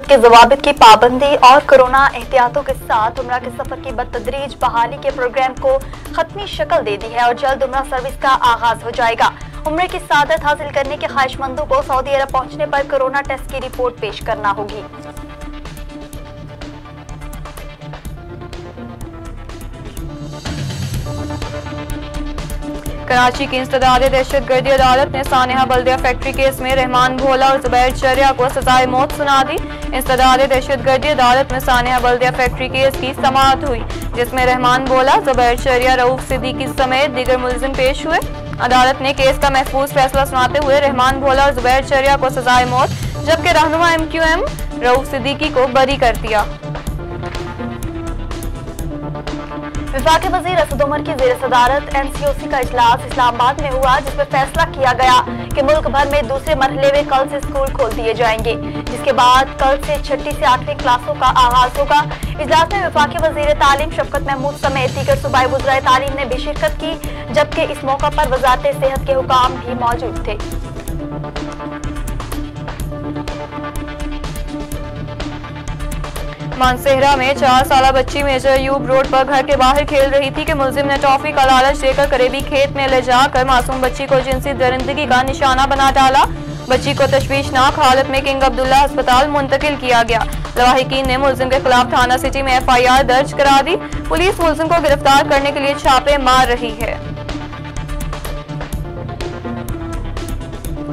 के जवाब की पाबंदी और कोरोना एहतियातों के साथ उमरा के सफ़र की बदतदरीज बहाली के प्रोग्राम को खत्मी शक्ल दे दी है और जल्द उमरा सर्विस का आगाज़ हो जाएगा। उम्र की सादत हासिल करने के ख्वाहिशमंदों को सऊदी अरब पहुँचने पर कोरोना टेस्ट की रिपोर्ट पेश करना होगी। कराची की इंसदाद दहशत गर्दी अदालत ने सानहा बल्दिया फैक्ट्री केस में रहमान भोला और जुबैर चरिया को सजाए मौत सुना दी। इंसदाद दहशत गर्दी अदालत में सानहा बल्दिया फैक्ट्री केस की समात हुई, जिसमें रहमान भोला, जुबैर चरिया, रऊफ सिद्दीकी समेत दीगर मुलजिम पेश हुए। अदालत ने केस का महफूज फैसला सुनाते हुए रहमान भोला और जुबैर चरिया को सजाए मौत, जबकि रहनुमा M Q M, Rauf Siddiqui को बरी कर दिया। विफाक वज़ीर असद उमर की जेर सदारत एन सी ओ सी का इजलास इस्लामाबाद में हुआ जिसमें फैसला किया गया कि मुल्क भर में दूसरे मरहले में कल से स्कूल खोल दिए जाएँगे, जिसके बाद कल से छठी से आठवीं क्लासों का आगाज़ होगा। इजलास में विफाक वज़ीर तालीम शफकत महमूद समेत दीगर सूबाई वजरा तालीम ने भी शिरकत की, जबकि इस मौका पर वजारत सेहत के हुकाम भी मौजूद थे। मानसेहरा में चार साल बच्ची मेजर यूब रोड पर घर के बाहर खेल रही थी कि मुलजिम ने टॉफी का लालच देकर करीबी खेत में ले जाकर मासूम बच्ची को जिनसी दरिंदगी का निशाना बना डाला। बच्ची को तशवीशनाक हालत में किंग अब्दुल्ला अस्पताल मुंतकिल किया गया। लवाहिकीन ने मुलजिम के खिलाफ थाना सिटी में एफ़ आई आर दर्ज करा दी। पुलिस मुलजिम को गिरफ़्तार करने के लिए छापे मार रही है।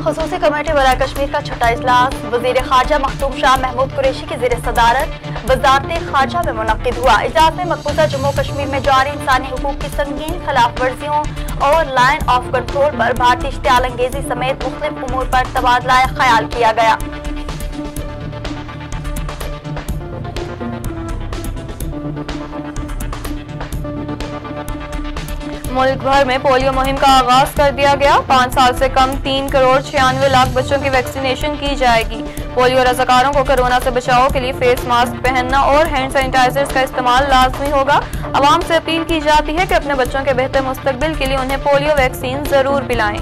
खसूसी कमेटी बरा कश्मीर का छठा इजलास। वज़ीर खारजा मखदूम शाह महमूद कुरेशी की जेर सदारत वजारत खारजा में मुनद हुआ। इजलास में मकबूजा जम्मू कश्मीर में जारी इंसानी हकूक की संगीन खिलाफ वर्जियों और लाइन ऑफ़ कंट्रोल पर भारतीय इश्तियाल अंगेजी समेत मुख्तलिफ़ अमूर पर तबादला ख्याल किया गया। मुल्क भर में पोलियो मुहिम का आगाज़ कर दिया गया। पाँच साल से कम, तीन करोड़ छियानवे लाख बच्चों की वैक्सीनेशन की जाएगी। पोलियो रजाकारों को कोरोना से बचाव के लिए फेस मास्क पहनना और हैंड सैनिटाइजर का इस्तेमाल लाजमी होगा। आवाम से अपील की जाती है कि अपने बच्चों के बेहतर मुस्तबिल के लिए उन्हें पोलियो वैक्सीन ज़रूर पिलाएँ।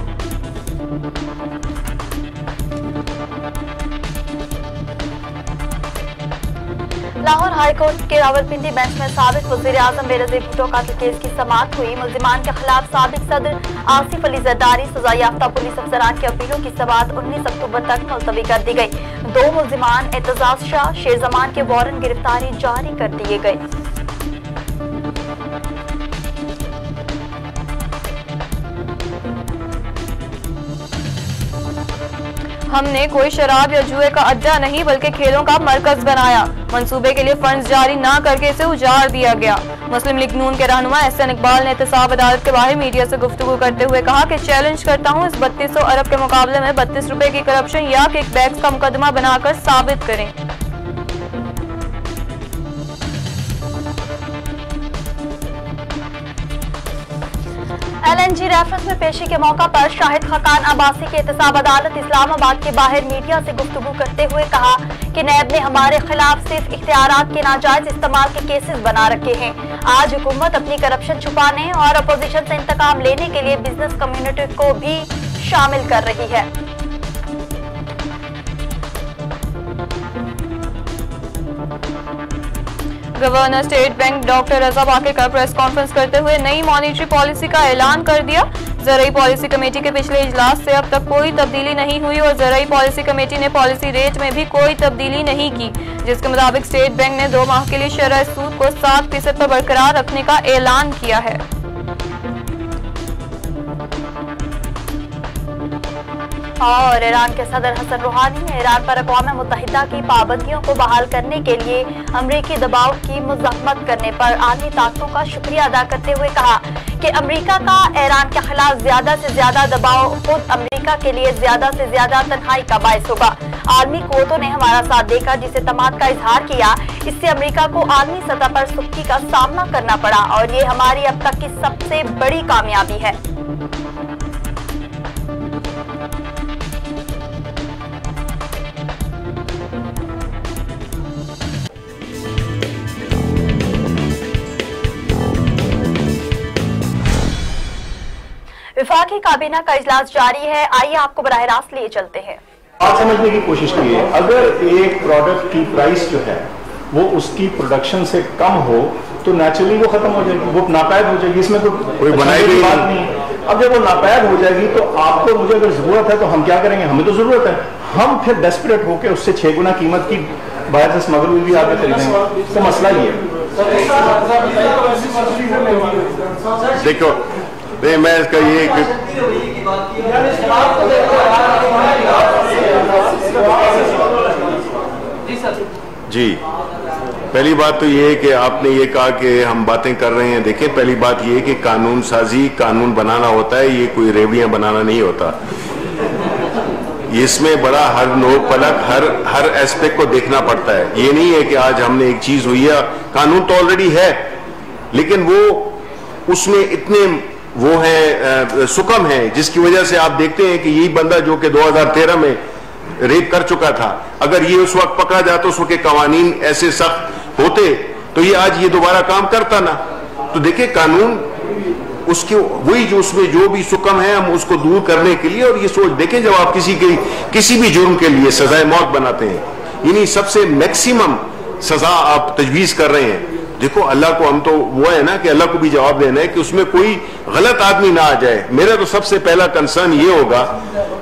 लाहौर हाईकोर्ट के रावलपिंडी बेंच में सबक वज़ीर आज़म बेनजीर भुटो कातिल केस की समाप्त हुई। मुलजिमान के खिलाफ सबक सदर आसिफ अली जरदारी सजा याफ्ता पुलिस अफसरान की अपीलों की समात उन्नीस अक्टूबर तक मुलतवी कर दी गई। दो मुलजिमान एतजाज शाह शेरजमान के वारंट गिरफ्तारी जारी कर दिए गए। हमने कोई शराब या जुए का अड्डा नहीं, बल्कि खेलों का मरकज बनाया। मंसूबे के लिए फंड जारी न करके इसे उजाड़ दिया गया। मुस्लिम लीग नून के रहनुमा एस एन इकबाल ने एहतसाब अदालत के बाहर मीडिया से गुफ्तु करते हुए कहा कि चैलेंज करता हूँ, इस बत्तीस सौ अरब के मुकाबले में बत्तीस रुपए की करप्शन या किक बैग का मुकदमा बनाकर साबित करें। एलएनजी रेफरेंस में पेशी के मौका पर शाहिद खकान अबासी के एहतसाब अदालत इस्लामाबाद के बाहर मीडिया से गुफ्तु करते हुए कहा कि नैब ने हमारे खिलाफ सिर्फ़ इख्तियार के नाजायज इस्तेमाल के केसेस बना रखे हैं। आज हुकूमत अपनी करप्शन छुपाने और अपोजिशन से इंतकाम लेने के लिए बिज़नेस कम्युनिटी को भी शामिल कर रही है। Governor, state bank doctor Raza Baqir का प्रेस कॉन्फ्रेंस करते हुए नई मॉनिटरी पॉलिसी का ऐलान कर दिया। ज़रिए पॉलिसी कमेटी के पिछले इजलास से अब तक कोई तब्दीली नहीं हुई और ज़रिए पॉलिसी कमेटी ने पॉलिसी रेट में भी कोई तब्दीली नहीं की, जिसके मुताबिक स्टेट बैंक ने दो माह के लिए शरह सूद को सात फ़ीसद पर बरकरार रखने का ऐलान किया है। और ईरान के सदर हसन रूहानी ने ईरान पर अकवा मुतहदा की पाबंदियों को बहाल करने के लिए अमरीकी दबाव की मजम्मत करने पर आलमी ताकतों का शुक्रिया अदा करते हुए कहा कि अमरीका का ईरान के खिलाफ ज़्यादा से ज़्यादा दबाव खुद अमरीका के लिए ज़्यादा से ज़्यादा तनहाई का बायस होगा। आलमी कोतों ने हमारा साथ देखा, जिसे तमाद का इजहार किया। इससे अमरीका को आलमी सतह पर सुख्ती का सामना करना पड़ा और ये हमारी अब तक की सबसे बड़ी कामयाबी है। विफाकी काबीना का इजलास जारी है आइए आपको बरह रास्त लिए चलते हैं बात समझने की कोशिश कीजिए अगर एक प्रोडक्ट की प्राइस जो है वो उसकी प्रोडक्शन से कम हो तो नेचुरली वो खत्म हो जाएगी वो नापायद हो जाएगी इसमें तो कोई बनाई की बात नहीं। है। अब जब वो नापायद हो जाएगी तो आपको मुझे अगर ज़रूरत है तो हम क्या करेंगे हमें तो ज़रूरत है हम फिर डेस्परेट होकर उससे छह गुना कीमत की बाहर से स्मगल हुई भी आगे खरीदेंगे तो मसला ये है देखो नहीं मैं इसका ये जी। पहली बात तो ये है कि आपने ये कहा कि हम बातें कर रहे हैं। देखिए, पहली बात ये है कि कानून साजी, कानून बनाना होता है, ये कोई रेवड़ियाँ बनाना नहीं होता। इसमें बड़ा हर नोक पलक, हर हर एस्पेक्ट को देखना पड़ता है। ये नहीं है कि आज हमने एक चीज़ हुई है, कानून तो ऑलरेडी है, लेकिन वो उसमें इतने वो हैं सुकम है, जिसकी वजह से आप देखते हैं कि यही बंदा जो कि 2013 में रेप कर चुका था, अगर ये उस वक्त पकड़ा जाता, उस वक्त कवानीन ऐसे सख्त होते तो ये आज ये दोबारा काम करता ना। तो देखिए, कानून उसके, वही जो उसमें जो भी सुकम है, हम उसको दूर करने के लिए और ये सोच देखें जब आप किसी के, किसी भी जुर्म के लिए सजाए मौत बनाते हैं। यानी सबसे मैक्सिमम सजा आप तजवीज कर रहे हैं। देखो, अल्लाह को हम तो वो है ना कि अल्लाह को भी जवाब देना है कि उसमें कोई गलत आदमी ना आ जाए। मेरा तो सबसे पहला कंसर्न ये होगा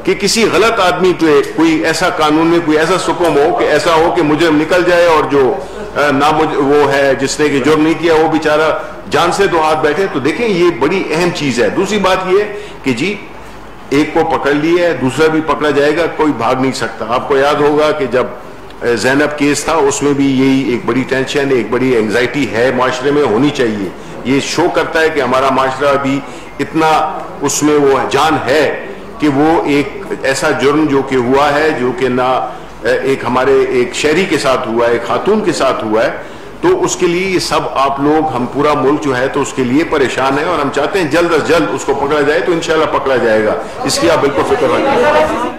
कि किसी गलत आदमी पे कोई ऐसा कानून में कोई ऐसा सुकम हो कि ऐसा हो कि मुजरम निकल जाए और जो ना मुझ, वो है जिसने कि जुर्म नहीं किया, वो बेचारा जान से तो हाथ बैठे। तो देखें, ये बड़ी अहम चीज़ है। दूसरी बात ये कि जी, एक को पकड़ लिया है, दूसरा भी पकड़ा जाएगा, कोई भाग नहीं सकता। आपको याद होगा कि जब जैनब केस था, उसमें भी यही एक बड़ी टेंशन एक बड़ी एंजाइटी है माशरे में, होनी चाहिए। ये शो करता है कि हमारा माशरा अभी इतना उसमें वो जान है कि वो एक ऐसा जुर्म जो कि हुआ है, जो कि ना एक हमारे एक शहरी के साथ हुआ है, एक खातून के साथ हुआ है तो उसके लिए ये सब आप लोग, हम पूरा मुल्क जो है तो उसके लिए परेशान है और हम चाहते हैं जल्द अज जल्द उसको पकड़ा जाए तो इंशाल्लाह पकड़ा जाएगा। इसकी आप बिल्कुल फ़िक्र रखें।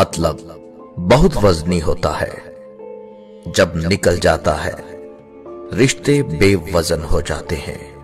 मतलब बहुत वजनी होता है। जब निकल जाता है रिश्ते बेवजन हो जाते हैं।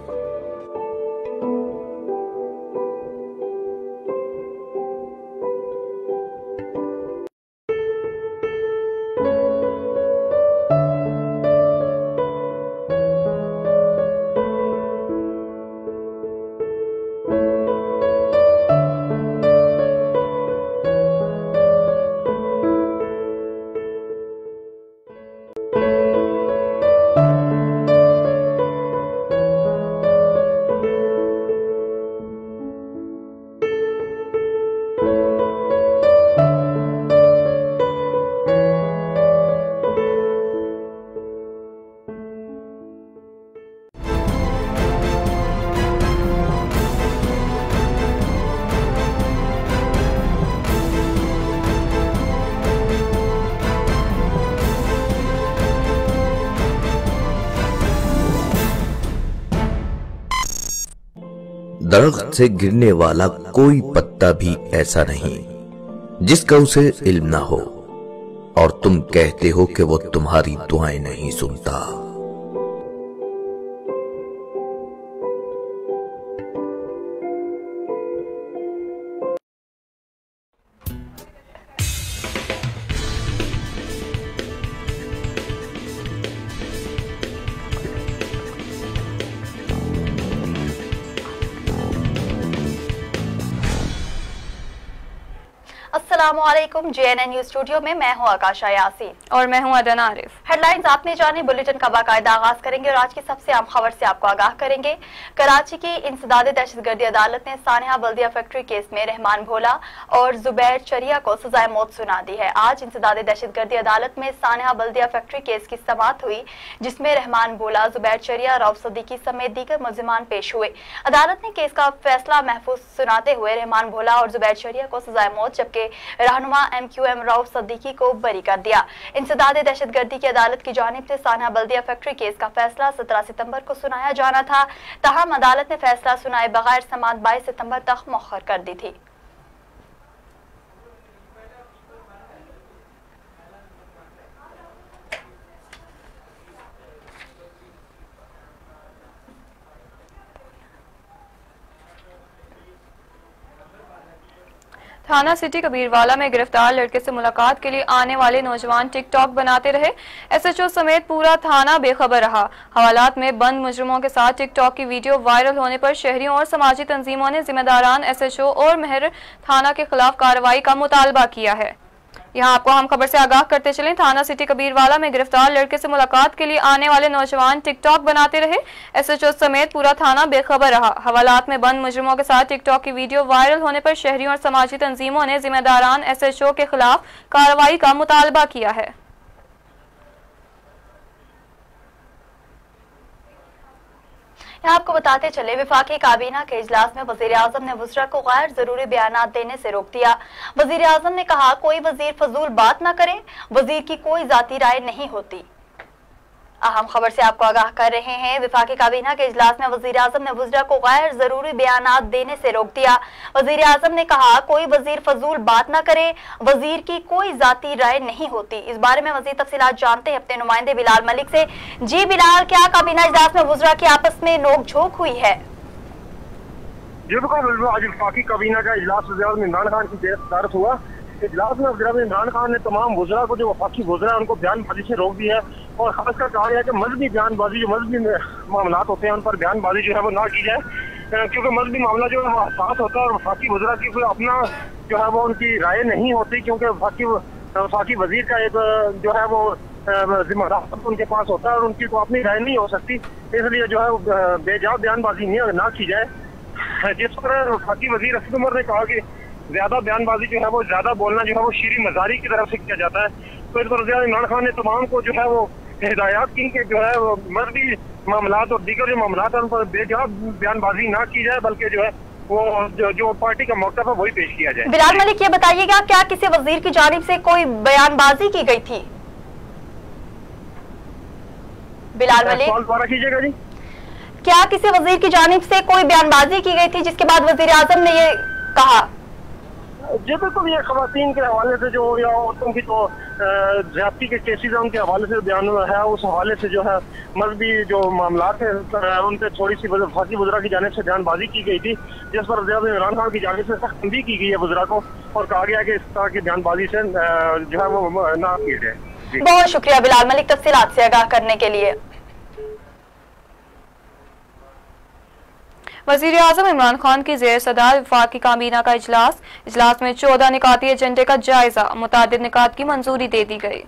से गिरने वाला कोई पत्ता भी ऐसा नहीं, जिसका उसे इल्म ना हो। और तुम कहते हो कि वो तुम्हारी दुआएँ नहीं सुनता। अस्सलाम एन एन न्यूज़ स्टूडियो में मैं हूँ आकाशा यासी और मैं हूँ अदन आरिफ। हेडलाइंस आपने जाने बुलेटिन का बाकायदा आगाज़ करेंगे और आज की सबसे आम खबर से आपको आगाह करेंगे। कराची की इंसदाद दहशतगर्दी अदालत ने सानिया बल्दिया फैक्ट्री केस में रहमान भोला और जुबैर चरिया को सजाए मौत सुना दी है। आज इंसदाद दहशतगर्दी अदालत में सानिया बल्दिया फैक्ट्री केस की समात हुई जिसमें रहमान भोला जुबैर चरिया रऊफ सदीकी समेत दीगर मुलजिमान पेश हुए। अदालत ने केस का फैसला महफूज सुनाते हुए रहमान भोला और जुबैर चरिया को सजाए मौत जबकि रहनुमा M Q M Rao Siddiqui को बरी कर दिया। इंसदाद दहशत गर्दी की अदालत की जानब से साना बल्दिया फैक्ट्री केस का फैसला सत्रह सितंबर को सुनाया जाना था। तहम अदालत ने फैसला सुनाए बगैर समात बाईस सितंबर तक मौखर कर दी थी। थाना सिटी कबीरवाला में गिरफ़्तार लड़के से मुलाकात के लिए आने वाले नौजवान टिकटॉक बनाते रहे। एसएचओ समेत पूरा थाना बेखबर रहा। हवालात में बंद मुजरमों के साथ टिकटॉक की वीडियो वायरल होने पर शहरियों और समाजी तंजीमों ने जिम्मेदारान एसएचओ और मेहर थाना के खिलाफ कार्रवाई का मुतालबा किया है। यहाँ आपको हम खबर से आगाह करते चले। थाना सिटी कबीरवाला में गिरफ़्तार लड़के से मुलाकात के लिए आने वाले नौजवान टिकटॉक बनाते रहे। एसएचओ समेत पूरा थाना बेखबर रहा। हवालात में बंद मुजरमों के साथ टिकटॉक की वीडियो वायरल होने पर शहरी और समाजी तंजीमों ने जिम्मेदारान एसएचओ के खिलाफ कार्रवाई का मुतालबा किया है। आपको बताते चले, विफाकी काबीना के इजलास में वज़ीर आज़म ने वजरा को गैर ज़रूरी बयान देने से रोक दिया। वज़ीर आज़म ने कहा, कोई वज़ीर फजूल बात न करे, वज़ीर की कोई जाती राय नहीं होती। अहम खबर से आपको आगाह कर रहे हैं। विफाकी काबीना के इजलास में वज़ीर आज़म ने वजरा को गैर ज़रूरी बयान देने से रोक दिया। वज़ीर आज़म ने कहा, कोई वज़ीर फजूल बात ना करे, वज़ीर की कोई जाती राय नहीं होती। इस बारे में वज़ीर तफसी जानते हैं अपने नुमाइंदे बिलाल मलिक से। जी बिलाल, क्या काबीना इजलास में वजरा की आपस में नोक झोंक हुई है? जी बिल्कुल आज विफाकी काबीना का इजलास इमरान खान की हुआ। इजलास में जनाब इमरान खान ने तमाम वजरा को, जो वफाकी वजरा है, उनको बयानबाजी से रोक दिया है। और खासकर कहा गया कि मजहबी बयानबाजी, जो मजहबी मामला होते हैं, उन पर बयानबाजी जो है वो ना की जाए। क्योंकि मजहबी मामला जो है वो हसास होता है और वफाकी वजरा की कोई अपना जो है वो उनकी राय नहीं होती, क्योंकि वफाकी वफाकी वज़ीर का एक जो है वो जिम्मेदार उनके पास होता है और उनकी को अपनी राय नहीं हो सकती। इसलिए जो है बेजाब बयानबाजी नहीं, ना की जाए। जिस पर वफाकी वज़ीर असद उमर ने कहा कि ज़्यादा बयानबाजी जो है वो ज़्यादा बोलना जो है वो शीरी मजारी की तरफ़ से किया जाता है। तो इस पर इमरान खान ने तमाम को जो है वो हिदायत की कि जो है वो मजहबी मामला और दीगर जो मामला है उन पर बेजा बयानबाजी ना की जाए बल्कि जो है वो जो, जो पार्टी का मौका है वही पेश किया जाए। बिलाल मलिक ये बताइएगा क्या किसी वज़ीर की जानब से कोई बयानबाजी की गई थी? बिलाल मलिक। दोबारा कीजिएगा जी। क्या किसी वज़ीर की जानब से कोई बयानबाजी की गई थी जिसके बाद वज़ीर आज़म ने ये कहा? जी बिल्कुल ये खातन के हवाले से जो या औरतों की जो ज्यादती के केसेज है उनके हवाले से बयान है, उस हवाले से जो है, मजहबी जो मामला है उन पर थोड़ी सी फांसी बुजरा की जानब से बयानबाजी की गई थी, जिस पर इमरान खान की जानब से सख्त की गई है बुजरा को, और कहा गया कि इस तरह की बयानबाजी से जो है वो ना किए जाए बहुत शुक्रिया बिलाल मलिक तफसीत से आगाह करने के लिए। वज़ीर अजम इमरान खान की जेर सदार की काबीना का इजलास। इजलास में चौदह निकाती एजेंडे का जायजा। मुतद निकात की मंजूरी दे दी गई।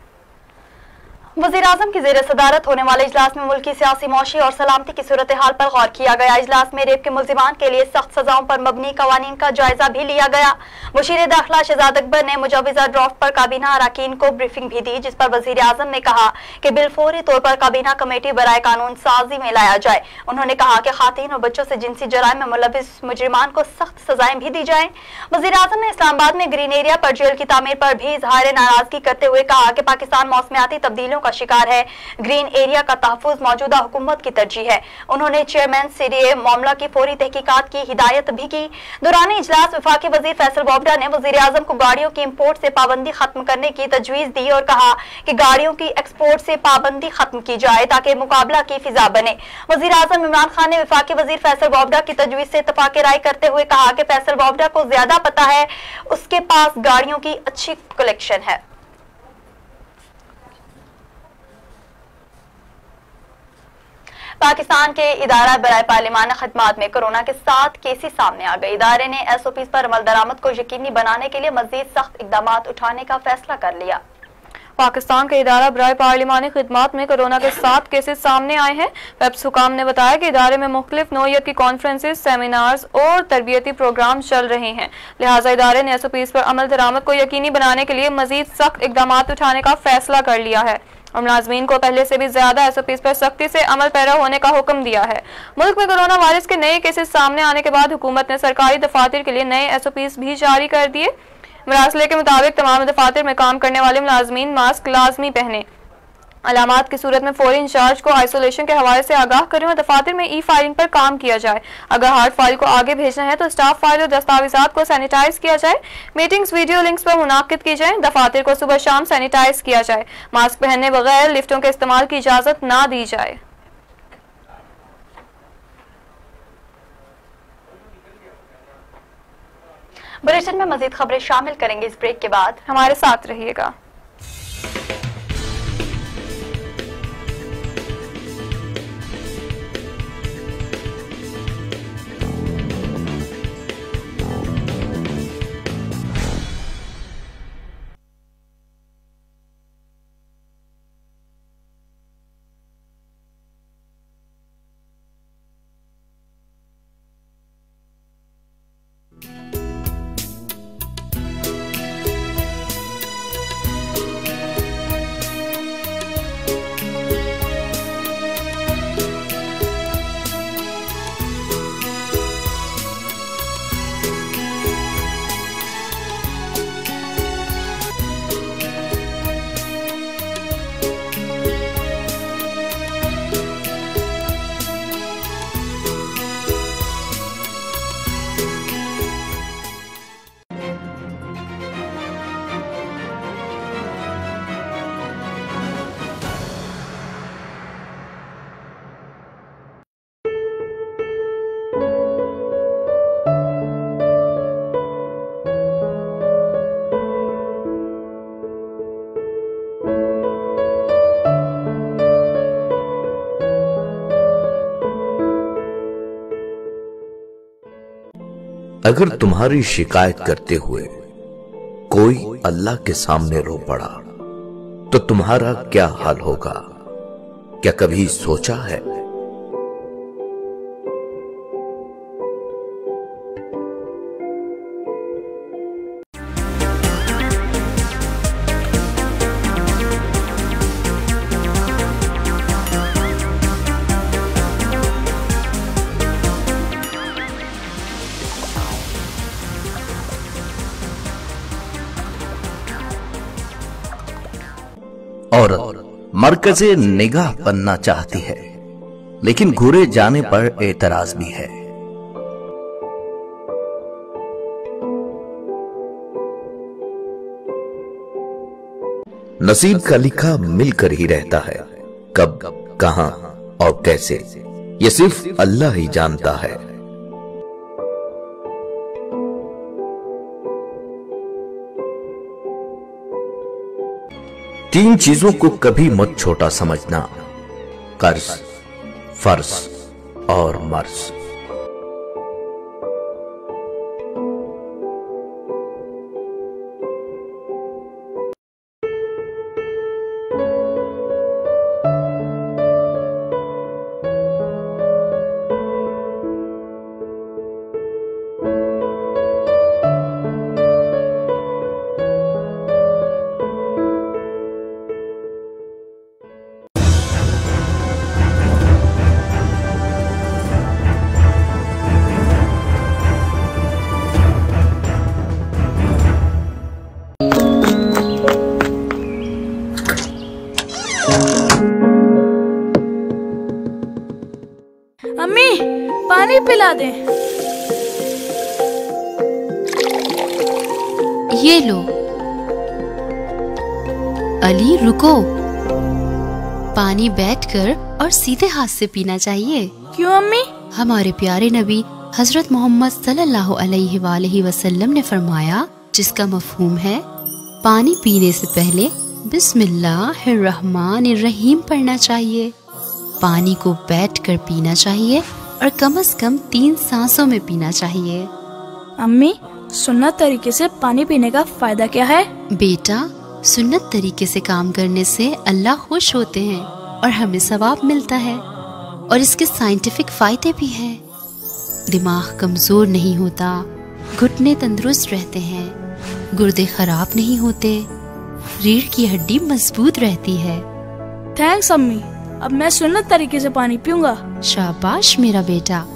वज़ीर अजम की जेर सदारत होने वाले इजलास में मुल्क सियासी मौशी और सलामती की सूरत हाल पर गौर किया गया। इजलास में रेप के मुलजिमान के लिए सख्त सजाओं पर मबनी कवानीन का जायजा भी लिया गया। मुशीर दाखिला शहजाद अकबर ने मुजवजा ड्राफ्ट पर काबीना अरकान को ब्रीफिंग भी दी, जिस पर वज़ीर अजम ने कहा कि बिल फौरी तौर पर काबीना कमेटी बरए कानून साजी में लाया जाए। उन्होंने कहा कि खातन और बच्चों से जिनसी जराय में मुलविस मुजरिमान को सख्त सजाएँ भी दी जाए। वजी अजम ने इस्लामाबाद में ग्रीन एरिया पर जेल की तमीर पर भी इजहार नाराज़गी करते हुए कहा कि पाकिस्तान मौसमियाती तब्दीलियों का शिकार है। ग्रीन एरिया का तहफुज मौजूदा हुकूमत की तरजीह है। उन्होंने चेयरमैन से मामला की फौरी तहकीकत की हिदायत भी की। दौरान इजलास विफाकी वज़ीर फैसल बोबडा ने वज़ीर आज़म को गाड़ियों की इम्पोर्ट से पाबंदी खत्म करने की तजवीज दी और कहा कि गाड़ियों की एक्सपोर्ट से पाबंदी खत्म की जाए ताकि मुकाबला की फिजा बने। वज़ीर आज़म इमरान खान ने विफाकी वज़ीर फैसल बोबडा की तजवीज से इतफाक राय करते हुए कहा कि फैसल बोबडा को ज़्यादा पता है, उसके पास गाड़ियों की अच्छी कलेक्शन है। पाकिस्तान के इदारा बरए पार्लिमाना खदमात में कोरोना के सात केसेस सामने आ गए इदारे ने एस ओ पी पर अमल दरामद को यकीनी बनाने के लिए मजीद सख्त इकदाम उठाने का फैसला कर लिया। पाकिस्तान के इदारा बरए पार्लिमानी खदमात में कोरोना के सात केसेस सामने आए हैं। वेब्स हुकाम ने बताया कि इदारे में मुख्तलिफ़ नोयत की कॉन्फ्रेंसेज सेमिनार्स और तरबियती प्रोग्राम चल रहे हैं। लिहाजा इदारे ने एस ओ पीज पर अमल दरामद को यकीनी बनाने के लिए मजीद सख्त इकदाम उठाने का फैसला कर लिया है। और मुलाजमीन को पहले से भी ज़्यादा एस ओ पी पर सख्ती से अमल पैरा होने का हुक्म दिया है। मुल्क में कोरोना वायरस के नए केसेज सामने आने के बाद हुकूमत ने सरकारी दफातर के लिए नए एस ओ पीज भी जारी कर दिए। मरासले के मुताबिक तमाम दफातर में काम करने वाले मुलाजमीन मास्क लाजमी पहने। अलामत की सूरत में फौरी इंचार्ज को आइसोलेशन के हवाले से आगाह करें और दफातर में ई फाइलिंग पर काम किया जाए। अगर हार्ड फ़ाइल को आगे भेजना है तो स्टाफ फ़ाइल और दस्तावेजात को सैनिटाइज किया जाए। मीटिंग्स वीडियो लिंक्स पर मुनाकिद की जाए। दफातर को सुबह शाम सैनिटाइज किया जाए। मास्क पहनने बगैर लिफ्टों के इस्तेमाल की इजाज़त ना दी जाए। बुलेटिन में मजीद खबरें शामिल करेंगे इस ब्रेक के बाद। हमारे साथ रहिएगा। अगर तुम्हारी शिकायत करते हुए कोई अल्लाह के सामने रो पड़ा तो तुम्हारा क्या हाल होगा? क्या कभी सोचा है? औरत मरकजे निगाह बनना चाहती है, लेकिन घूरे जाने पर एतराज़ भी है। नसीब का लिखा मिलकर ही रहता है, कब, कहाँ और कैसे, ये सिर्फ़ अल्लाह ही जानता है। तीन चीज़ों को कभी मत छोटा समझना। कर्ज फ़र्ज़ और मर्ज। पानी बैठकर और सीधे हाथ से पीना चाहिए। क्यों अम्मी? हमारे प्यारे नबी हज़रत मोहम्मद सल्लल्लाहु अलैहि वसल्लम ने फरमाया जिसका मफहूम है पानी पीने से पहले बिस्मिल्लाहमान रहीम पढ़ना चाहिए। पानी को बैठ कर पीना चाहिए और कम से कम तीन सांसों में पीना चाहिए। अम्मी सुन्नत तरीके से पानी पीने का फ़ायदा क्या है? बेटा सुन्नत तरीके से काम करने से अल्लाह खुश होते हैं। और हमें सवाब मिलता है। और इसके साइंटिफिक फ़ायदे भी हैं। दिमाग कमज़ोर नहीं होता। घुटने तंदुरुस्त रहते हैं। गुर्दे खराब नहीं होते। रीढ़ की हड्डी मज़बूत रहती है। थैंक्स अम्मी। अब मैं सुन्नत तरीके से पानी पीऊँगा। शाबाश मेरा बेटा।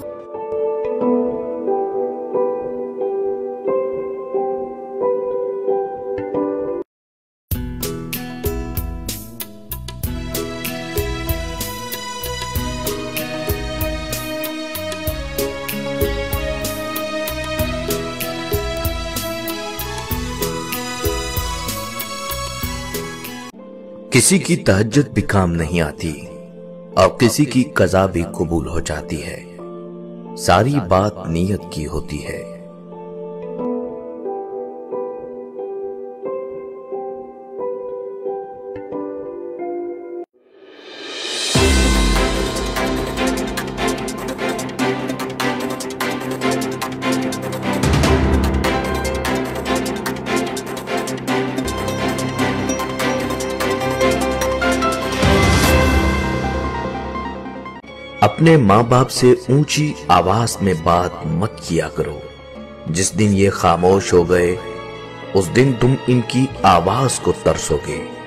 किसी की तहजद भी काम नहीं आती, और किसी की कजा भी कबूल हो जाती है। सारी बात नीयत की होती है। अपने माँ बाप से ऊँची आवाज़ में बात मत किया करो। जिस दिन ये खामोश हो गए, उस दिन तुम इनकी आवाज़ को तरसोगे।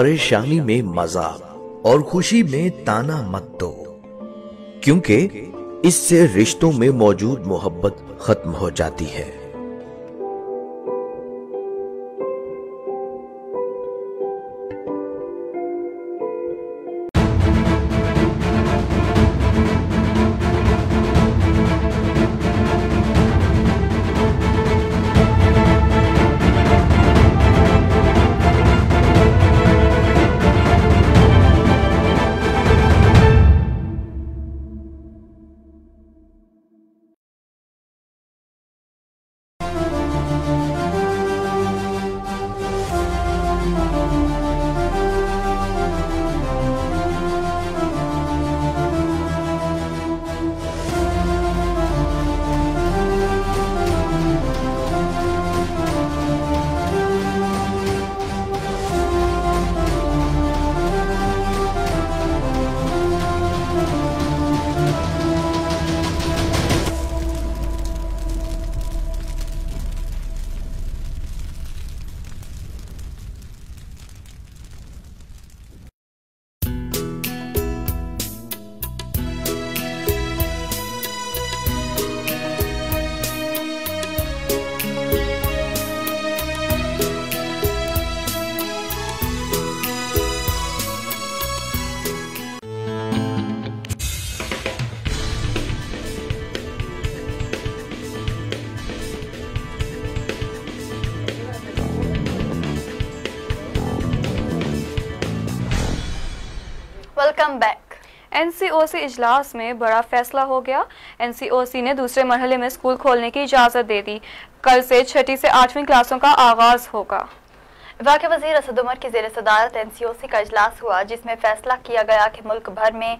परेशानी में मज़ाक और खुशी में ताना मत दो, क्योंकि इससे रिश्तों में मौजूद मोहब्बत खत्म हो जाती है। एनसीओसी इजलास में बड़ा फैसला हो गया। एनसीओसी ने दूसरे मरहले में स्कूल खोलने की इजाज़त दे दी। कल से छठी से आठवीं क्लासों का आगाज़ होगा। वाक़ वज़ीर असद उमर की जेर सदारत एन सी ओ सी का अजलास हुआ, जिसमें फैसला किया गया कि मुल्क भर में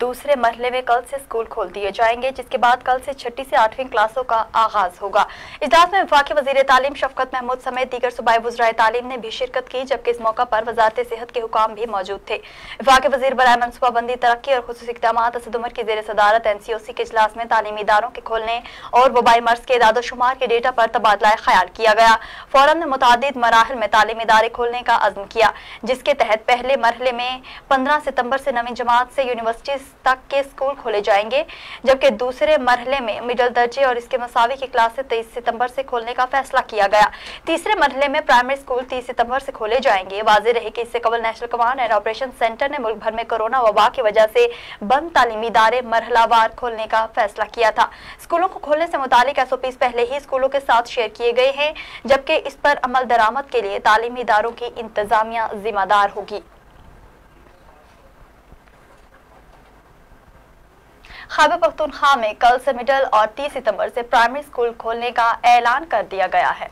दूसरे मरहले में कल से स्कूल खोल दिए जाएँगे, जिसके बाद कल से छठी से आठवीं क्लासों का आगाज़ होगा। इजलास में वाक़ वज़ीर तालीम शफकत महमूद समेत दीगर सूबाई वजराय तालीम ने भी शिरकत की, जबकि इस मौका पर वजारत सेहत के हुकाम भी मौजूद थे। वाक़ वज़ीर बरए मनसूबाबंदी तरक्की और खसूस इकदाम असद उमर की जेर सदारत एन सी ओ सी के अजलास में तालीमी इदारों के खोलने और वबाई मर्ज के इदाद शुमार के डेटा पर तबादला ख्याल किया गया। फ़ौरन मुतद मराहल में तालीमी तालीमी खोलने का अज़म किया, जिसके तहत पहले मरहले में 15 सितंबर से नवी जमात से यूनिवर्सिटी तक के स्कूल खोले जाएँगे, जबकि दूसरे मरहले में मिडल दर्जे और इसके मसावी की क्लासें तेईस सितंबर से खोलने का फैसला किया गया। तीसरे मरहले में प्राइमरी स्कूल तीस सितंबर से खोले जाएँगे। वाजे रहे कि इससे कबल national command and operation centre ने मुल्क भर में कोरोना वबा की वजह से बंद तालीमी इदारे मरहलावार खोलने का फैसला किया था। स्कूलों को खोलने से मुतालिक एस पहले ही स्कूलों के साथ शेयर किए गए हैं, जबकि इस पर अमल दरामद के लिए तालीमी इदारों की इंतजामिया जिम्मेदार होगी। खैबर पख्तूनख्वा में कल से मिडल और 30 सितंबर से प्राइमरी स्कूल खोलने का ऐलान कर दिया गया है।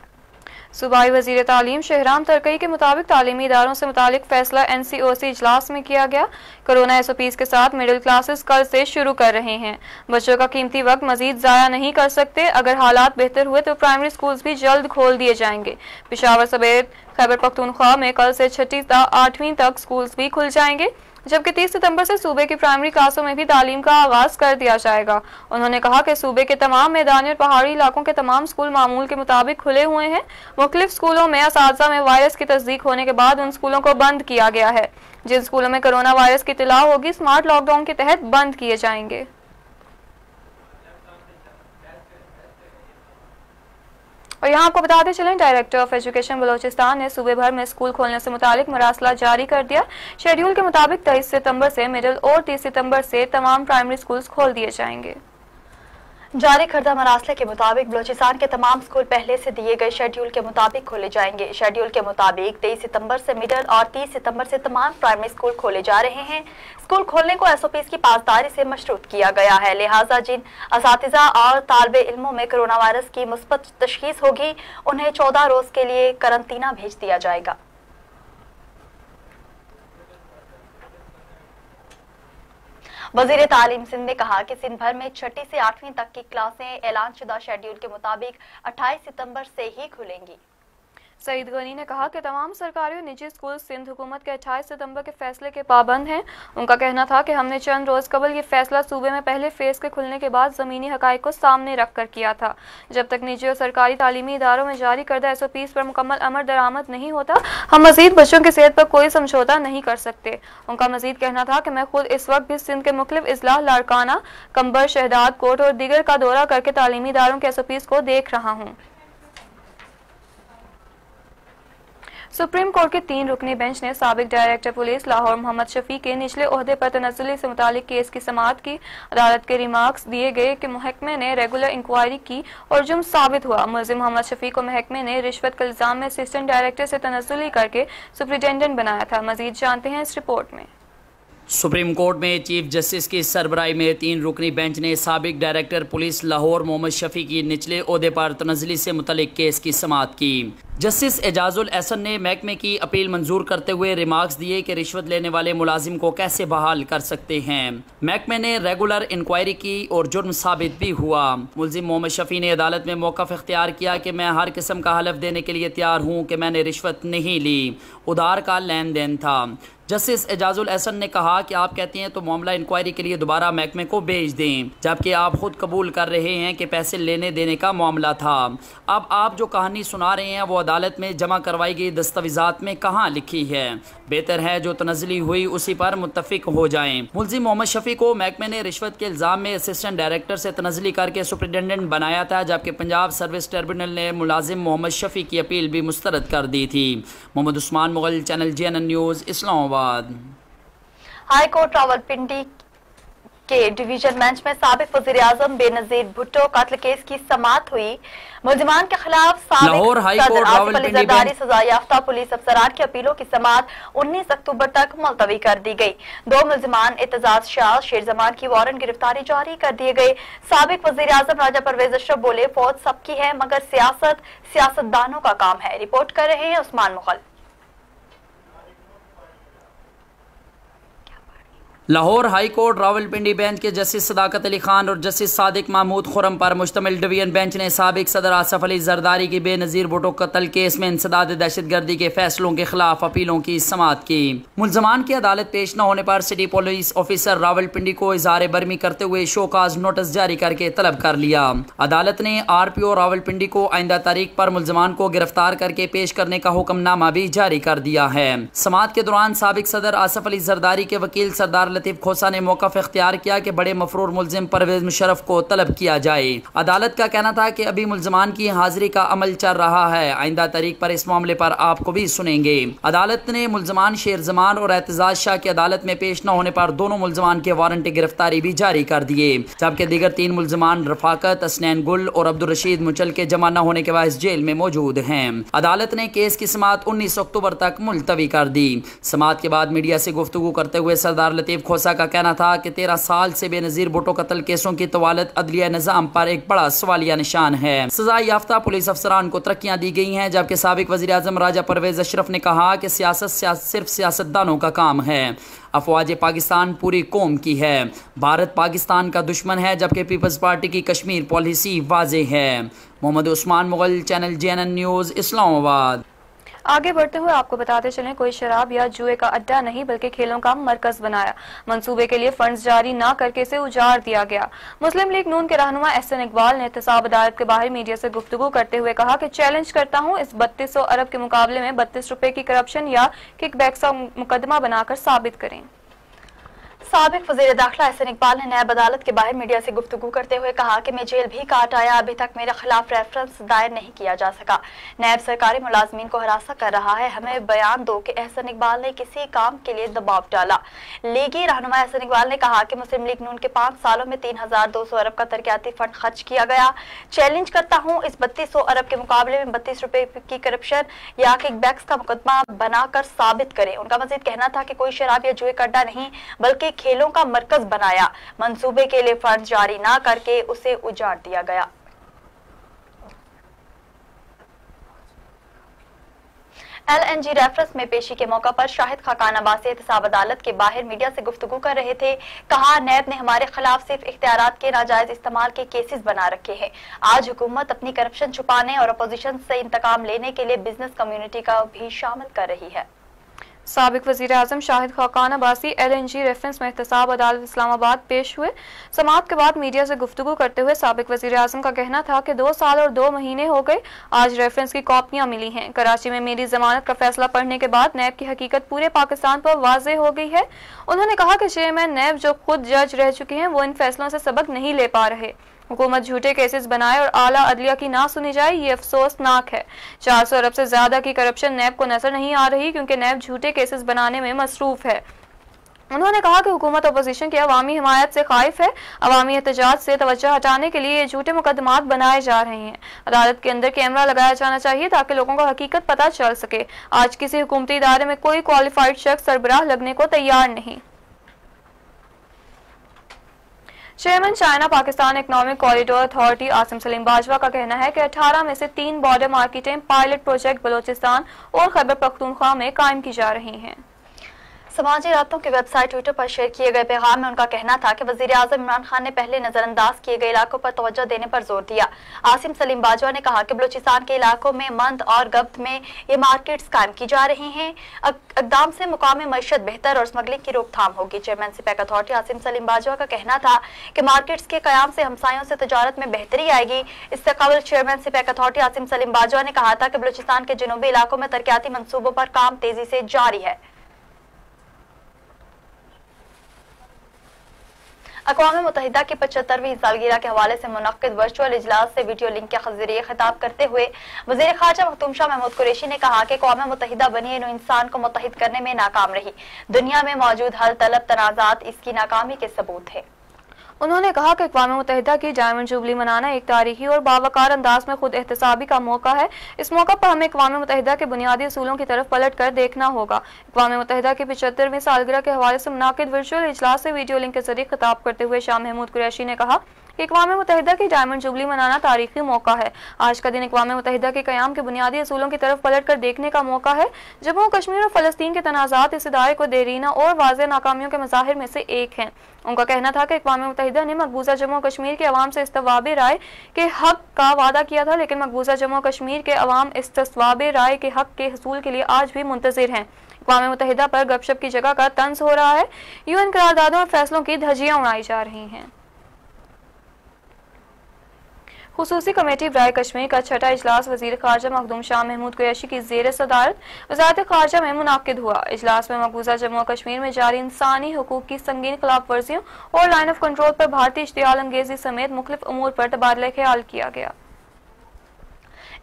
सूबाई वज़ीर तालीम शहराम तरकई के मुताबिक तालीमी इदारों से मुतालिक फैसला एन सी ओ सी इजलास में किया गया। कोरोना एस ओ पीज के साथ मिडिल क्लासेस कल से शुरू कर रहे हैं। बच्चों का कीमती वक्त मजीद ज़ाया नहीं कर सकते। अगर हालात बेहतर हुए तो प्राइमरी स्कूल्स भी जल्द खोल दिए जाएँगे। पिशावर सवेर खैबर पख्तूनख्वा में कल से छठी आठवीं तक स्कूल्स भी खुल जाएँगे, जबकि 30 सितंबर से सूबे की प्राइमरी क्लासों में भी तालीम का आगाज़ कर दिया जाएगा। उन्होंने कहा कि सूबे के तमाम मैदानी और पहाड़ी इलाकों के तमाम स्कूल मामूल के मुताबिक खुले हुए हैं। मुख्तलिफ़ स्कूलों में इस में वायरस की तस्दीक होने के बाद उन स्कूलों को बंद किया गया है। जिन स्कूलों में कोरोना वायरस की इतला होगी स्मार्ट लॉकडाउन के तहत बंद किए जाएँगे। और यहाँ आपको बताते चले डायरेक्टर ऑफ़ एजुकेशन बलोचिस्तान ने सूबे भर में स्कूल खोलने से मुतालिक मरासला जारी कर दिया। शेड्यूल के मुताबिक तेईस सितंबर से मिडिल और तीस सितंबर से तमाम प्राइमरी स्कूल खोल दिए जाएँगे। जारी करदा मरासले के मुताबिक बलोचिस्तान के तमाम स्कूल पहले से दिए गए शेड्यूल के मुताबिक खोले जाएँगे। शेड्यूल के मुताबिक तेईस सितंबर से मिडिल और तीस सितंबर से तमाम प्राइमरी स्कूल खोले जा रहे हैं। स्कूल खोलने को एसओपीज की पासदारी से मशरूत किया गया है। लिहाजा जिन इस और तालब इलमों में कोरोना वायरस की मुस्बत तशीस होगी, उन्हें चौदह रोज के लिए करंतना भेज दिया जाएगा। वज़ीर तालीम सिंध ने कहा की सिंध भर में छठी से आठवीं तक की क्लासें ऐलान शुदा शेड्यूल के मुताबिक अट्ठाईस सितंबर से ही खुलेंगी। सईद गनी ने कहा कि तमाम सरकारी और निजी स्कूल सिंध हुकूमत के 28 सितंबर के फैसले के पाबंद हैं। उनका कहना था कि हमने चंद रोज कबल ये फैसला सूबे में पहले फ़ेज़ के खुलने के बाद ज़मीनी हक को सामने रख कर किया था। जब तक निजी और सरकारी तालीमी इदारों में जारी करदा एस ओ पीज पर मुकम्मल अमर दरामद नहीं होता, हम मजीद बच्चों की सेहत पर कोई समझौता नहीं कर सकते। उनका मजीद कहना था कि मैं खुद इस वक्त भी सिंध के मुख्तलिफ़ अजला लाड़काना कंबर, शहदाद, कोट और दीगर का दौरा करके तालीमी इदारों के एस ओ पीज को देख रहा हूँ। सुप्रीम कोर्ट के तीन रुकनी बेंच ने सबक डायरेक्टर पुलिस लाहौर मोहम्मद शफी के निचले अहदे पर तनजली से मुतालिक केस की समात की। अदालत के रिमार्क्स दिए गए कि महकमे ने रेगुलर इंक्वायरी की और जुर्म साबित हुआ। मुलिम मोहम्मद शफी को महकमे ने रिश्वत के इल्ज़ाम में असिस्टेंट डायरेक्टर से तनजली करके सुप्रिटेंडेंट बनाया था। मजीद जानते हैं इस रिपोर्ट में। सुप्रीम कोर्ट में चीफ जस्टिस की सरबराई में तीन रुकनी बेंच ने सबक डायरेक्टर पुलिस लाहौर मोहम्मद शफी की निचले अहदे पर तनजली से मुतलिक केस की समात की। जस्टिस एजाजुल एहसन ने महकमे की अपील मंजूर करते हुए रिमार्क्स दिए कि रिश्वत लेने वाले मुलाजिम को कैसे बहाल कर सकते हैं। महकमे ने रेगुलर इंक्वायरी की और जुर्म साबित भी हुआ। मुलजिम मोहम्मद शफी ने अदालत में मौकफ इख्तियार किया कि मैं हर किस्म का हलफ देने के लिए तैयार हूँ कि मैंने रिश्वत नहीं ली। उधार का लेन देन था। जस्टिस एजाजुल एहसन ने कहा कि आप कहते हैं तो मामला इंक्वायरी के लिए दोबारा महकमे को भेज दें, जबकि आप खुद कबूल कर रहे हैं कि पैसे लेने देने का मामला था। अब आप जो कहानी सुना रहे हैं, वो अदालत में जमा करवाई गई दस्तावेजात में कहाँ लिखी है? बेहतर है जो तनजली हुई, उसी पर मुतफिक हो जाए। मुलजिम मोहम्मद शफी को महकमे ने रिश्वत के इल्ज़ाम में असिस्टेंट डायरेक्टर से तनजली करके सुप्रिटेंडेंट बनाया था, जबकि पंजाब सर्विस ट्रिब्यूनल ने मुलाजिम मोहम्मद शफी की अपील भी मुस्तरद कर दी थी। Mohammad Usman Mughal, channel J news, Islamabad. High court Rawalpindi के डिवीज़न बेंच में सबक वज़ीर आज़म बेनजीर भुट्टो कत्ल केस की समात हुई। मुलजमान के खिलाफ सजा याफ्ता पुलिस अफसरान की अपीलों की समात 19 अक्टूबर तक मुलतवी कर दी गई। दो मुलजमान एतजाज शाह शेर जमान की वारंट गिरफ्तारी जारी कर दिए गए। सबक वज़ीर आज़म राजा परवेज अशरफ बोले फौज सबकी है मगर सियासत सियासतदानों का काम है। रिपोर्ट कर रहे हैं Usman Mughal. Lahore high court Rawalpindi bench के जस्टिस सदाकत अली खान और जस्टिस सादिक महमूद खुरम पर मुश्तमिल डिवीज़न बेंच ने सबक सदर आसफ अली जरदारी की बेनज़ीर भुटो कत्ल केस में इंसदाद दहशत गर्दी के फैसलों के खिलाफ अपीलों की समात की। मुलजमान की अदालत पेश न होने पर सिटी पुलिस ऑफिसर रावलपिंडी को इजहार बर्मी करते हुए शोकाज नोटिस जारी करके तलब कर लिया। अदालत ने आर पी ओ रावलपिंडी को आइंदा तारीख पर मुलजमान को गिरफ़्तार करके पेश करने का हुक्मनामा भी जारी कर दिया है। समात के दौरान सबक सदर आसफ अली जरदारी के वकील सरदार लतीफ़ खोसा ने मौकफ इख्तियार किया कि बड़े मफरूर मुलजिम परवेज मुशरफ को तलब किया जाए। अदालत का कहना था कि अभी मुलजमान की हाजिरी का अमल चल रहा है। आइंदा तारीख पर इस मामले पर आपको भी सुनेंगे। अदालत ने मुलजमान शेर जमान और एतजाज शाह की अदालत में पेश न होने पर दोनों मुलजमान के वारंटी गिरफ्तारी भी जारी कर दिए। जबकि दीगर तीन मुलजमान रफाकत असनैन गुल और अब्दुल रशीद मुचल के जमा न होने के बाद जेल में मौजूद हैं। अदालत ने केस की समात उन्नीस अक्टूबर तक मुलतवी कर दी। समात के बाद मीडिया से गुफ्तु करते हुए सरदार लतीफ़ खोसा का कहना था कि तेरह साल से बेनजीर भुटो कत्ल केसों की तवालत अदलिया निज़ाम पर एक बड़ा सवालिया निशान है। सजा याफ्ता पुलिस अफसरान को तरक्याँ दी गई हैं, जबकि सबक वजी अजम राजा परवेज अशरफ ने कहा कि सियासत सिर्फ़ सियासतदानों का काम है। अफवाज पाकिस्तान पूरी कौम की है। भारत पाकिस्तान का दुश्मन है, जबकि पीपल्स पार्टी की कश्मीर पॉलिसी वाजे है। Mohammad Usman Mughal, channel J news, Islamabad. आगे बढ़ते हुए आपको बताते चले, कोई शराब या जुए का अड्डा नहीं, बल्कि खेलों का मरकज बनाया। मनसूबे के लिए फंड जारी न करके इसे उजाड़ दिया गया। मुस्लिम लीग नून के रहनुमा एन इकबाल ने एहतसाब अदालत के बाहर मीडिया से गुफ्तु करते हुए कहा कि चैलेंज करता हूँ, इस बत्तीस सौ अरब के मुकाबले में बत्तीस रुपए की करप्शन या किकबैक्स का मुकदमा बनाकर साबित करें। सबक वज़ीर दाखिला एहसन इकबाल ने नैब अदालत के बाहर मीडिया से गुफ्तु करते हुए कहा कि मैं जेल भी काट आया, अभी तक मेरे खिलाफ रेफरेंस दायर नहीं किया जा सका। नैब सरकारी मुलाजमीन को हरासा कर रहा है। हमें बयान दो कि एहसन इकबाल ने किसी काम के लिए दबाव डाला। लीगी रहनुमा एहसन इकबाल ने कहा कि मुस्लिम लीग नून के पाँच सालों में तीन हज़ार दो सौ अरब का तरक्याती फंड खर्च किया गया। चैलेंज करता हूँ, इस बत्तीस सौ अरब के मुकाबले में बत्तीस रुपए की करप्शन या किकबैक्स का मुकदमा बनाकर साबित करें। उनका मजीद कहना था कि कोई शराब या जुए का अड्डा नहीं, बल्कि खेलों का मरकज बनाया। मंसूबे के लिए फंड जारी ना करके उसे उजाड़ दिया गया। एलएनजी रेफरेंस में पेशी के मौका पर शाहिद खाकान अब्बासी एहतसाब अदालत के बाहर मीडिया से गुफ्तु कर रहे थे। कहा, नैब ने हमारे खिलाफ सिर्फ़ इख्तियार के नाजायज इस्तेमाल के केसेस बना रखे हैं। आज हुकूमत अपनी करप्शन छुपाने और अपोजिशन से इंतकाम लेने के लिए बिज़नेस कम्युनिटी का भी शामिल कर रही है। सबक वजी अजम Shahid Khaqan Abbasi, L N G reference में एहतसाब अदालत इस्लामाबाद पेश हुए। समाप्त के बाद मीडिया से गुफ्तु करते हुए सबक वजी अजम का कहना था कि दो साल और दो महीने हो गए, आज रेफरेंस की कॉपियाँ मिली हैं। कराची में मेरी जमानत का फैसला पढ़ने के बाद नैब की हकीकत पूरे पाकिस्तान पर वाज हो गई है। उन्होंने कहा कि चेयरमैन नैब जो खुद जज रह चुके हैं, वो इन फैसलों से सबक नहीं ले पा रहे। हुकूमत झूठे केसेस बनाए और आला अदलिया की ना सुनी जाए, ये अफसोसनाक है। चार सौ अरब से ज़्यादा की करप्शन नैब को नज़र नहीं आ रही, क्योंकि नैब झूठे केसेस बनाने में मसरूफ है। उन्होंने कहा कि हुकूमत अपोजिशन की अवामी हमायत से खाइफ है। अवामी एहतजाज से तवज्जो हटाने के लिए झूठे मुकदमात बनाए जा रहे हैं। अदालत के अंदर कैमरा लगाया जाना चाहिए ताकि लोगों को हकीकत पता चल सके। आज किसी हुकूमती इदारे में कोई क्वालिफाइड शख्स सरबराह लगने को तैयार नहीं। Chairman China Pakistan economic corridor authority Asim Saleem Bajwa का कहना है कि 18 में से तीन बॉर्डर मार्केटें पायलट प्रोजेक्ट बलोचिस्तान और खैबर पख्तूनख्वा में कायम की जा रही हैं। समाजी रातों की वेबसाइट ट्विटर पर शेयर किए गए पैगाम में उनका कहना था कि वज़ीर आज़म इमरान खान ने पहले नजरअंदाज किए गए इलाकों पर तवज्जो देने पर ज़ोर दिया। आसिम सलीम बाजवा ने कहा कि बलूचिस्तान के इलाकों में मंद और गब्त में ये मार्केट्स कायम की जा रही हैं। इकदाम से मुकामी मीशत बेहतर और स्मगलिंग की रोकथाम होगी। Chairman CPEC authority Asim Saleem Bajwa का कहना था कि मार्केट्स के क्याम से हमसायों से तजारत में बेहतरी आएगी। इससे कबल chairman CPEC authority Asim Saleem Bajwa ने कहा था कि बलूचिस्तान के जनूबी इलाकों में तरक्याती मनसूबों पर काम तेज़ी से जारी है। अकवा मुतहदा की पचहत्तरवीं सालगिरह के हवाले से मुनद वर्चुअल इजलास से वीडियो लिंक के ज़रिए खिताब करते हुए वजी खारजा मखतूम शाह महमूद कुरेशी ने कहा कि कौम मुतहदा बनी इंसान को मुतहद करने में नाकाम रही। दुनिया में मौजूद हर तलब तनाजात इसकी नाकामी के सबूत है। उन्होंने कहा कि अकवा मुतहदा की डायमंड जुबली मनाना एक तारीखी और बावकार अंदाज में खुद एहतसाबी का मौका है। इस मौका पर हमें अकवा मुतहदा के बुनियादी असूलों की तरफ़ पलट कर देखना होगा। अकवा मुतहदा की पिछहत्तरवीं सालगिरह के हवाले से मुनद वर्चुअल इजलास से वीडियो लिंक के ज़रिए खिताब करते हुए शाह महमूद कुरैशी ने कहा कि अकवा मुतहदा की डायमंड जुबली मनाना तारीखी मौका है। आज का दिन अकवा मुतहदा के क्याम के बुनियादी असूलों की तरफ़ पलट कर देखने का मौका है। जम्मू कश्मीर और फलस्तीन के तनाज़ात इस इदारे को देरीना और वाज नाकामियों के मज़ाहिर में से एक हैं। उनका कहना था कि अकवा मुतहदा ने मकबूजा जम्मू कश्मीर के अवाम से इस्तवाब राय के हक का वादा किया था, लेकिन मकबूजा जम्मू कश्मीर के अवाम इस्तवाब राय के हक के हसूल के लिए आज भी मुंतजर हैं। अकवा मुतहदा पर गपशप की जगह का तंज हो रहा है। यूएन करारदादों और फैसलों की धजियाँ उड़ाई जा रही हैं। खसूसी कमेटी ब्राय कश्मीर का छठा इजलास वज़ीर खारजा मखदूम शाह महमूद कैशी की जेर सदारत, वजारत खारजा में मुनद हुआ। इजलास में मकबूजा जम्मू कश्मीर में जारी इंसानी हकूक की संगीन खिलाफ वर्जियों और लाइन ऑफ़ कंट्रोल पर भारतीय इश्तियाल अंगेजी समेत मुख्तफ अमूर पर तबादला ख्याल किया गया।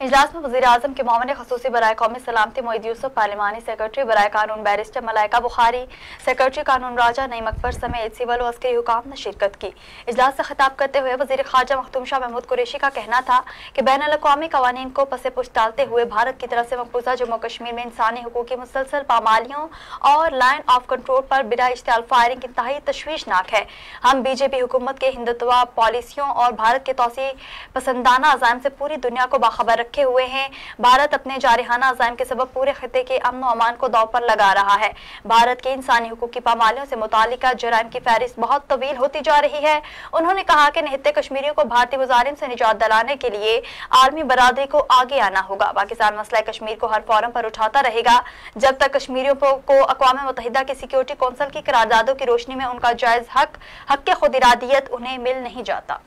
इजलास में वजी अजम के मामले खसूस बरए कौमी सलामती मोईद यूसुफ, पार्लिमानी सेक्रेटरी बरए कानून बैरिस्टर मलाइका बुखारी, सेक्रेटरी कानून राजा नईम अकबर समेत सिविल और अस्करी हुकाम ने शिरकत की। इजलास से खिताब करते हुए वजी खारजा मखतूम शाह महमूद कुरेशी का कहना था कि बैन अवी कवानीन को पसे पुश डालते हुए भारत की तरफ़ से मकबूजा जम्मू कश्मीर में इंसानी हकूक की मुसलसल पामालियों और लाइन ऑफ़ कंट्रोल पर बिना इश्ताल फायरिंग इंतहाई तशवीशनाक है। हम बीजेपी हुकूमत के हिंदुत्व, पॉलिसियों और भारत के तोसी पसंदाना अजाम से पूरी दुनिया को बाखबर रखे हुए हैं। भारत अपने जारहाना अजाम के सबब पूरे खत्े के अमन अमान को दाव पर लगा रहा है। भारत के इंसानी हकूक की पामालियों से मुतल जराइम की फहरिस्त बहुत तवील होती जा रही है। उन्होंने कहा कि निहत्ते कश्मीरियों को भारतीय मुजारिम से निजात दिलाने के लिए आर्मी बरदरी को आगे आना होगा। पाकिस्तान मसला कश्मीर को हर फॉरम पर उठाता रहेगा। जब तक कश्मीरियों को अकवा मुतहदा की सिक्योरिटी कौंसिल की करारदादों की रोशनी में उनका जायज़ हक हक के खुद इरादियत उन्हें मिल नहीं जाता।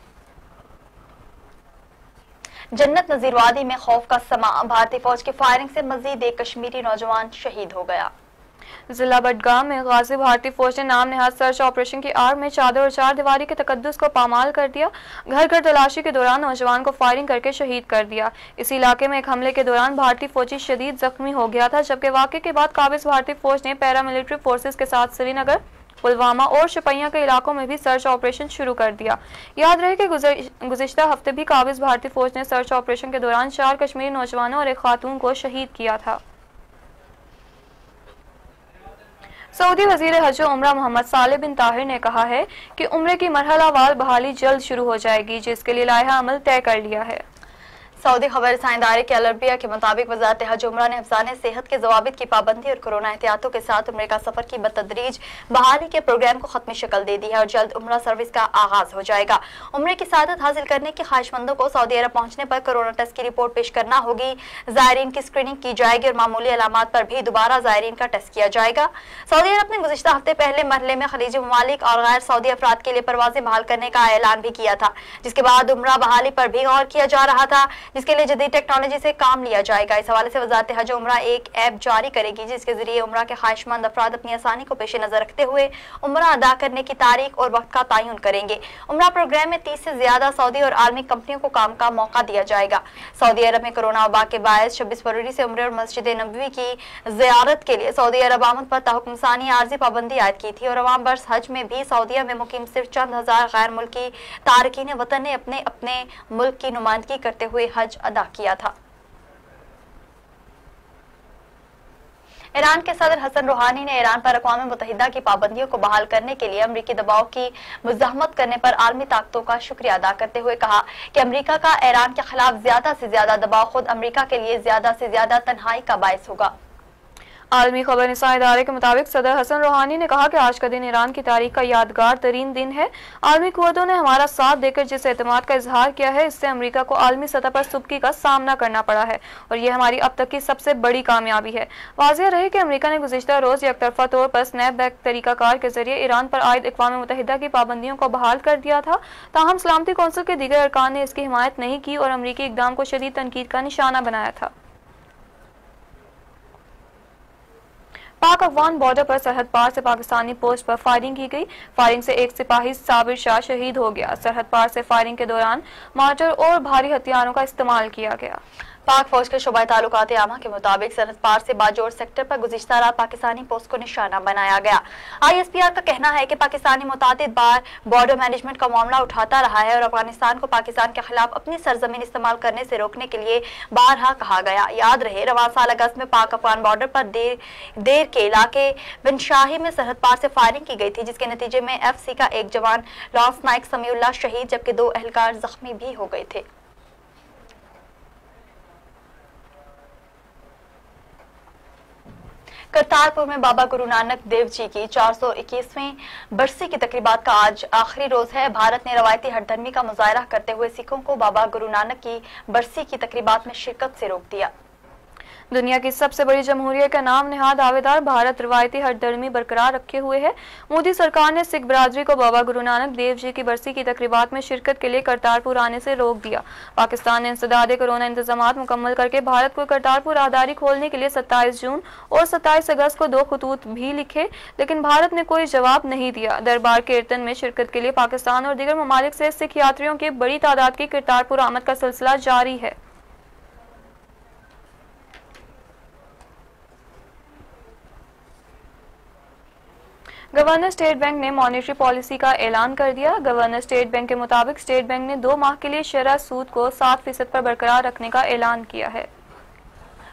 जन्नत नजीरवादी में खौफ का समा। भारतीय फौज की फायरिंग से मजीद एक कश्मीरी नौजवान शहीद हो गया। जिला बडगाम में गाजी भारतीय फौज ने नाम नेहाद सर्च ऑपरेशन की आड़ में चादर और चार दीवारी के तकदस को पामाल कर दिया। घर घर तलाशी के दौरान नौजवान को फायरिंग करके शहीद कर दिया। इस इलाके में एक हमले के दौरान भारतीय फौजी शदीद जख्मी हो गया था, जबकि वाक़े के बाद काबिज भारतीय फौज ने पैरामिलिट्री फोर्सेज के साथ श्रीनगर पुलवामा और शपैया के इलाकों में भी सर्च ऑपरेशन शुरू कर दिया। याद रहे कि गुजशत हफ़्ते भी काबिज भारतीय फौज ने सर्च ऑपरेशन के दौरान चार कश्मीरी नौजवानों और एक खातून को शहीद किया था। सऊदी वज़ीर हज उम्र मोहम्मद साले बिन ताहिर ने कहा है कि उम्र की मरहला वाल बहाली जल्द शुरू हो जाएगी, जिसके लिए लाहा अमल तय कर लिया है। सऊदी खबर साइंदारे के अलरबिया के मुताबिक वजारत हज उम्र ने अफसान सेहत के जवाबित की पाबंदी और कोरोना एहतियातों के साथ उम्र का सफ़र की बतदरीज बहाली के प्रोग्राम को खत्म शक्ल दे दी है और जल्द उम्र सर्विस का आगाज़ हो जाएगा। उम्र की सादत हासिल करने के ख्वाहिशमंदों को सऊदी अरब पहुँचने पर कोरोना टेस्ट की रिपोर्ट पेश करना होगी। जायरीन की स्क्रीनिंग की जाएगी और मामूली अलामत पर भी दोबारा जायरीन का टेस्ट किया जाएगा। सऊदी अरब ने गुजशत हफ़्ते पहले मरहले में खलीजी ममालिक और गैर सऊदी अफराद के लिए परवाजें बहाल करने का ऐलान भी किया था, जिसके बाद उम्र बहाली पर भी गौर किया जा रहा था। जिसके लिए जदीद टेक्नोलॉजी से काम लिया जाएगा। इस हवाले से वजारत हज उम्र एक ऐप जारी करेगी, जिसके ज़रिए उम्र के ख्वाहिशमंद अफराद अपनी आसानी को पेश नज़र रखते हुए उम्र अदा करने की तारीख और वक्त का तयन करेंगे। उम्र प्रोग्राम में तीस से ज़्यादा सऊदी और आलमी कंपनियों को काम का मौका दिया जाएगा। सऊदी अरब में कोरोना वबा के बायस छब्बीस फरवरी से उम्र और मस्जिद नबी की जियारत के लिए सऊदी अरब आमद पर तहकुमसानी आर्जी पाबंदी आयद की थी और अवाम बर्स हज में भी सऊदिया में मुकीम सिर्फ़ चंद हज़ार गैर मुल्की तारकिन वतन ने अपने अपने मुल्क की नुमाइंदगी करते हुए हज अदा किया था। ईरान के सदर हसन रूहानी ने ईरान पर अकवा मुतहदा की पाबंदियों को बहाल करने के लिए अमरीकी दबाव की मुजामत करने पर आलमी ताकतों का शुक्रिया अदा करते हुए कहा कि अमरीका का ईरान के खिलाफ ज़्यादा से ज़्यादा दबाव खुद अमरीका के लिए ज़्यादा से ज़्यादा तनहाई का बायस होगा। आलमी खबर निसा इदारे के मुताबिक सदर हसन रूहानी ने कहा कि आज का दिन ईरान की तारीख का यादगार तरीन दिन है। आलमी कुतों ने हमारा साथ देकर जिस एतमाद का इजहार किया है, इससे अमरीका को आलमी सतह पर सुबकी का सामना करना पड़ा है और यह हमारी अब तक की सबसे बड़ी कामयाबी है। वाजिया रहे कि अमरीका ने गुजशत रोज एक तरफा तौर पर स्नैप बैक तरीकाकार के ज़रिए ईरान पर आयद अकवा मुतहदा की पाबंदियों को बहाल कर दिया था। ताहम सलामती कौंसिल के दीगर अरकान ने इसकी हिमायत नहीं की और अमरीकी इकदाम को शदीद तनकीद का निशाना बनाया था। पाक अफगान बॉर्डर पर सरहद पार से पाकिस्तानी पोस्ट पर फायरिंग की गई। फायरिंग से एक सिपाही साबिर शाह शहीद हो गया। सरहद पार से फायरिंग के दौरान मार्टर और भारी हथियारों का इस्तेमाल किया गया। पाक फौज के शुबा ताल्लुकात आमा के मुताबिक सरहद पार से बाजोर सेक्टर पर गुजशत रात पाकिस्तानी पोस्ट को निशाना बनाया गया। आई एस पी आर का कहना है कि पाकिस्तानी मुताद बार बॉर्डर मैनेजमेंट का मामला उठाता रहा है और अफ़गानिस्तान को पाकिस्तान के खिलाफ अपनी सरजमीन इस्तेमाल करने से रोकने के लिए बारहा कहा गया। याद रहे, रवा साल अगस्त में पाक अफगान बॉर्डर पर देर देर के इलाके बिनशाही में सरहद पार से फायरिंग की गई थी, जिसके नतीजे में एफ़ सी का एक जवान लॉन्स नाइक समीउल्ला शहीद, जबकि दो एहलकार जख्मी भी हो गए थे। करतारपुर में बाबा गुरु नानक देव जी की 421वीं बरसी की तकरीबा का आज आखिरी रोज है। भारत ने रवायती हरधर्मी का मुजाहरा करते हुए सिखों को बाबा गुरु नानक की बरसी की तकरीबा में शिरकत से रोक दिया। दुनिया की सबसे बड़ी जमहूरियत का नाम निहाद दावेदार भारत रवायती हरदर्मी बरकरार रखे हुए है। मोदी सरकार ने सिख बरादरी को बाबा गुरु नानक देव जी की बरसी की तकरीबात में शिरकत के लिए करतारपुर आने से रोक दिया। पाकिस्तान ने इंसदाद कोरोना इंतज़ाम मुकम्मल करके भारत को करतारपुर आधारी खोलने के लिए सत्ताईस जून और सत्ताईस अगस्त को दो खतूत भी लिखे, लेकिन भारत ने कोई जवाब नहीं दिया। दरबार कीर्तन में शिरकत के लिए पाकिस्तान और दीगर ममालिक से सिख यात्रियों की बड़ी तादाद की करतारपुर आमद का सिलसिला जारी है। गवर्नर स्टेट बैंक ने मॉनेटरी पॉलिसी का ऐलान कर दिया। गवर्नर स्टेट बैंक के मुताबिक स्टेट बैंक ने दो माह के लिए शराब सूद को सात फ़ीसद पर बरकरार रखने का ऐलान किया है।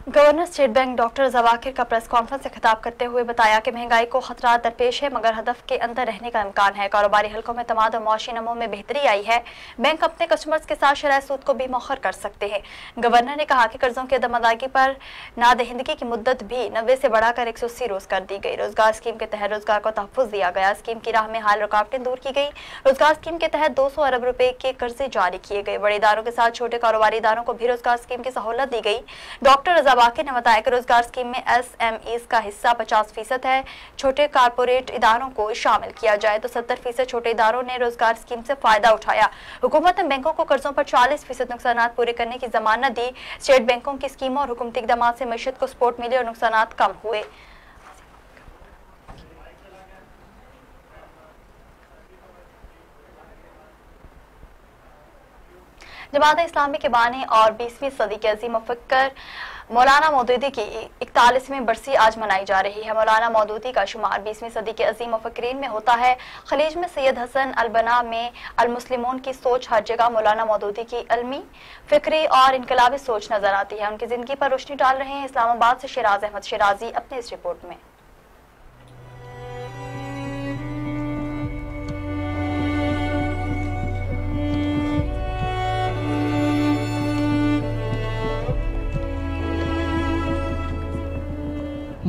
गवर्नर स्टेट बैंक डॉक्टर जवाकिर का प्रेस कॉन्फ्रेंस से खिताब करते हुए बताया कि महँगाई को खतरा दरपेश है, मगर हदफ के अंदर रहने का इम्कान है। कारोबारी हलकों में तमाद और मुआशी नमो में बेहतरी आई है। बैंक अपने कस्टमर्स के साथ शराय सूद को भी मौखर कर सकते हैं। गवर्नर ने कहा कि कर्जों की अदम अदायगी पर नादहिंदगी की मुद्दत भी नब्बे से बढ़ाकर एक सौ अस्सी रोज कर दी गई। रोज़गार स्कीम के तहत रोज़गार को तहफ़ दिया गया। स्कीम की राह में हाल रुकावटें दूर की गई। रोज़गार स्कीम के तहत दो सौ अरब रुपए के कर्जे जारी किए गए। बड़े इदारों के साथ छोटे कारोबारी इदारों को भी रोज़गार स्कीम की सहूलत दी गई। डॉक्टर रजा वाकिर ने बताया कि रोज़गार स्कीम में एस एम ईज का हिस्सा पचास फ़ीसद है। छोटे कारपोरेट इदारों को शामिल किया जाए तो सत्तर फ़ीसद छोटे इदारों ने रोज़गार स्कीम से फ़ायदा उठाया। हुकूमत ने बैंकों को कर्जों पर चालीस फ़ीसद नुकसान पूरे करने की जमानत दी। स्टेट बैंकों की स्कीमों और हुकूमती इकदाम से मीशत को सपोर्ट मिले और नुकसान कम हुए। जमात इस्लामी के बानी और बीसवीं सदी के अजीम फ़िक्र मौलाना मौदूदी की इकतालीसवीं बरसी आज मनाई जा रही है। मौलाना मौदूदी का शुमार बीसवीं सदी के अजीम फ़करीन में होता है। खलीज में सैयद हसन अलबना में अलमुसलिमों की सोच हर जगह मौलाना मौदूदी की अलमी फिक्री और इनकलाबी सोच नज़र आती है। उनकी ज़िंदगी पर रोशनी डाल रहे हैं इस्लामाबाद से शराज अहमद शराजी अपने इस रिपोर्ट में।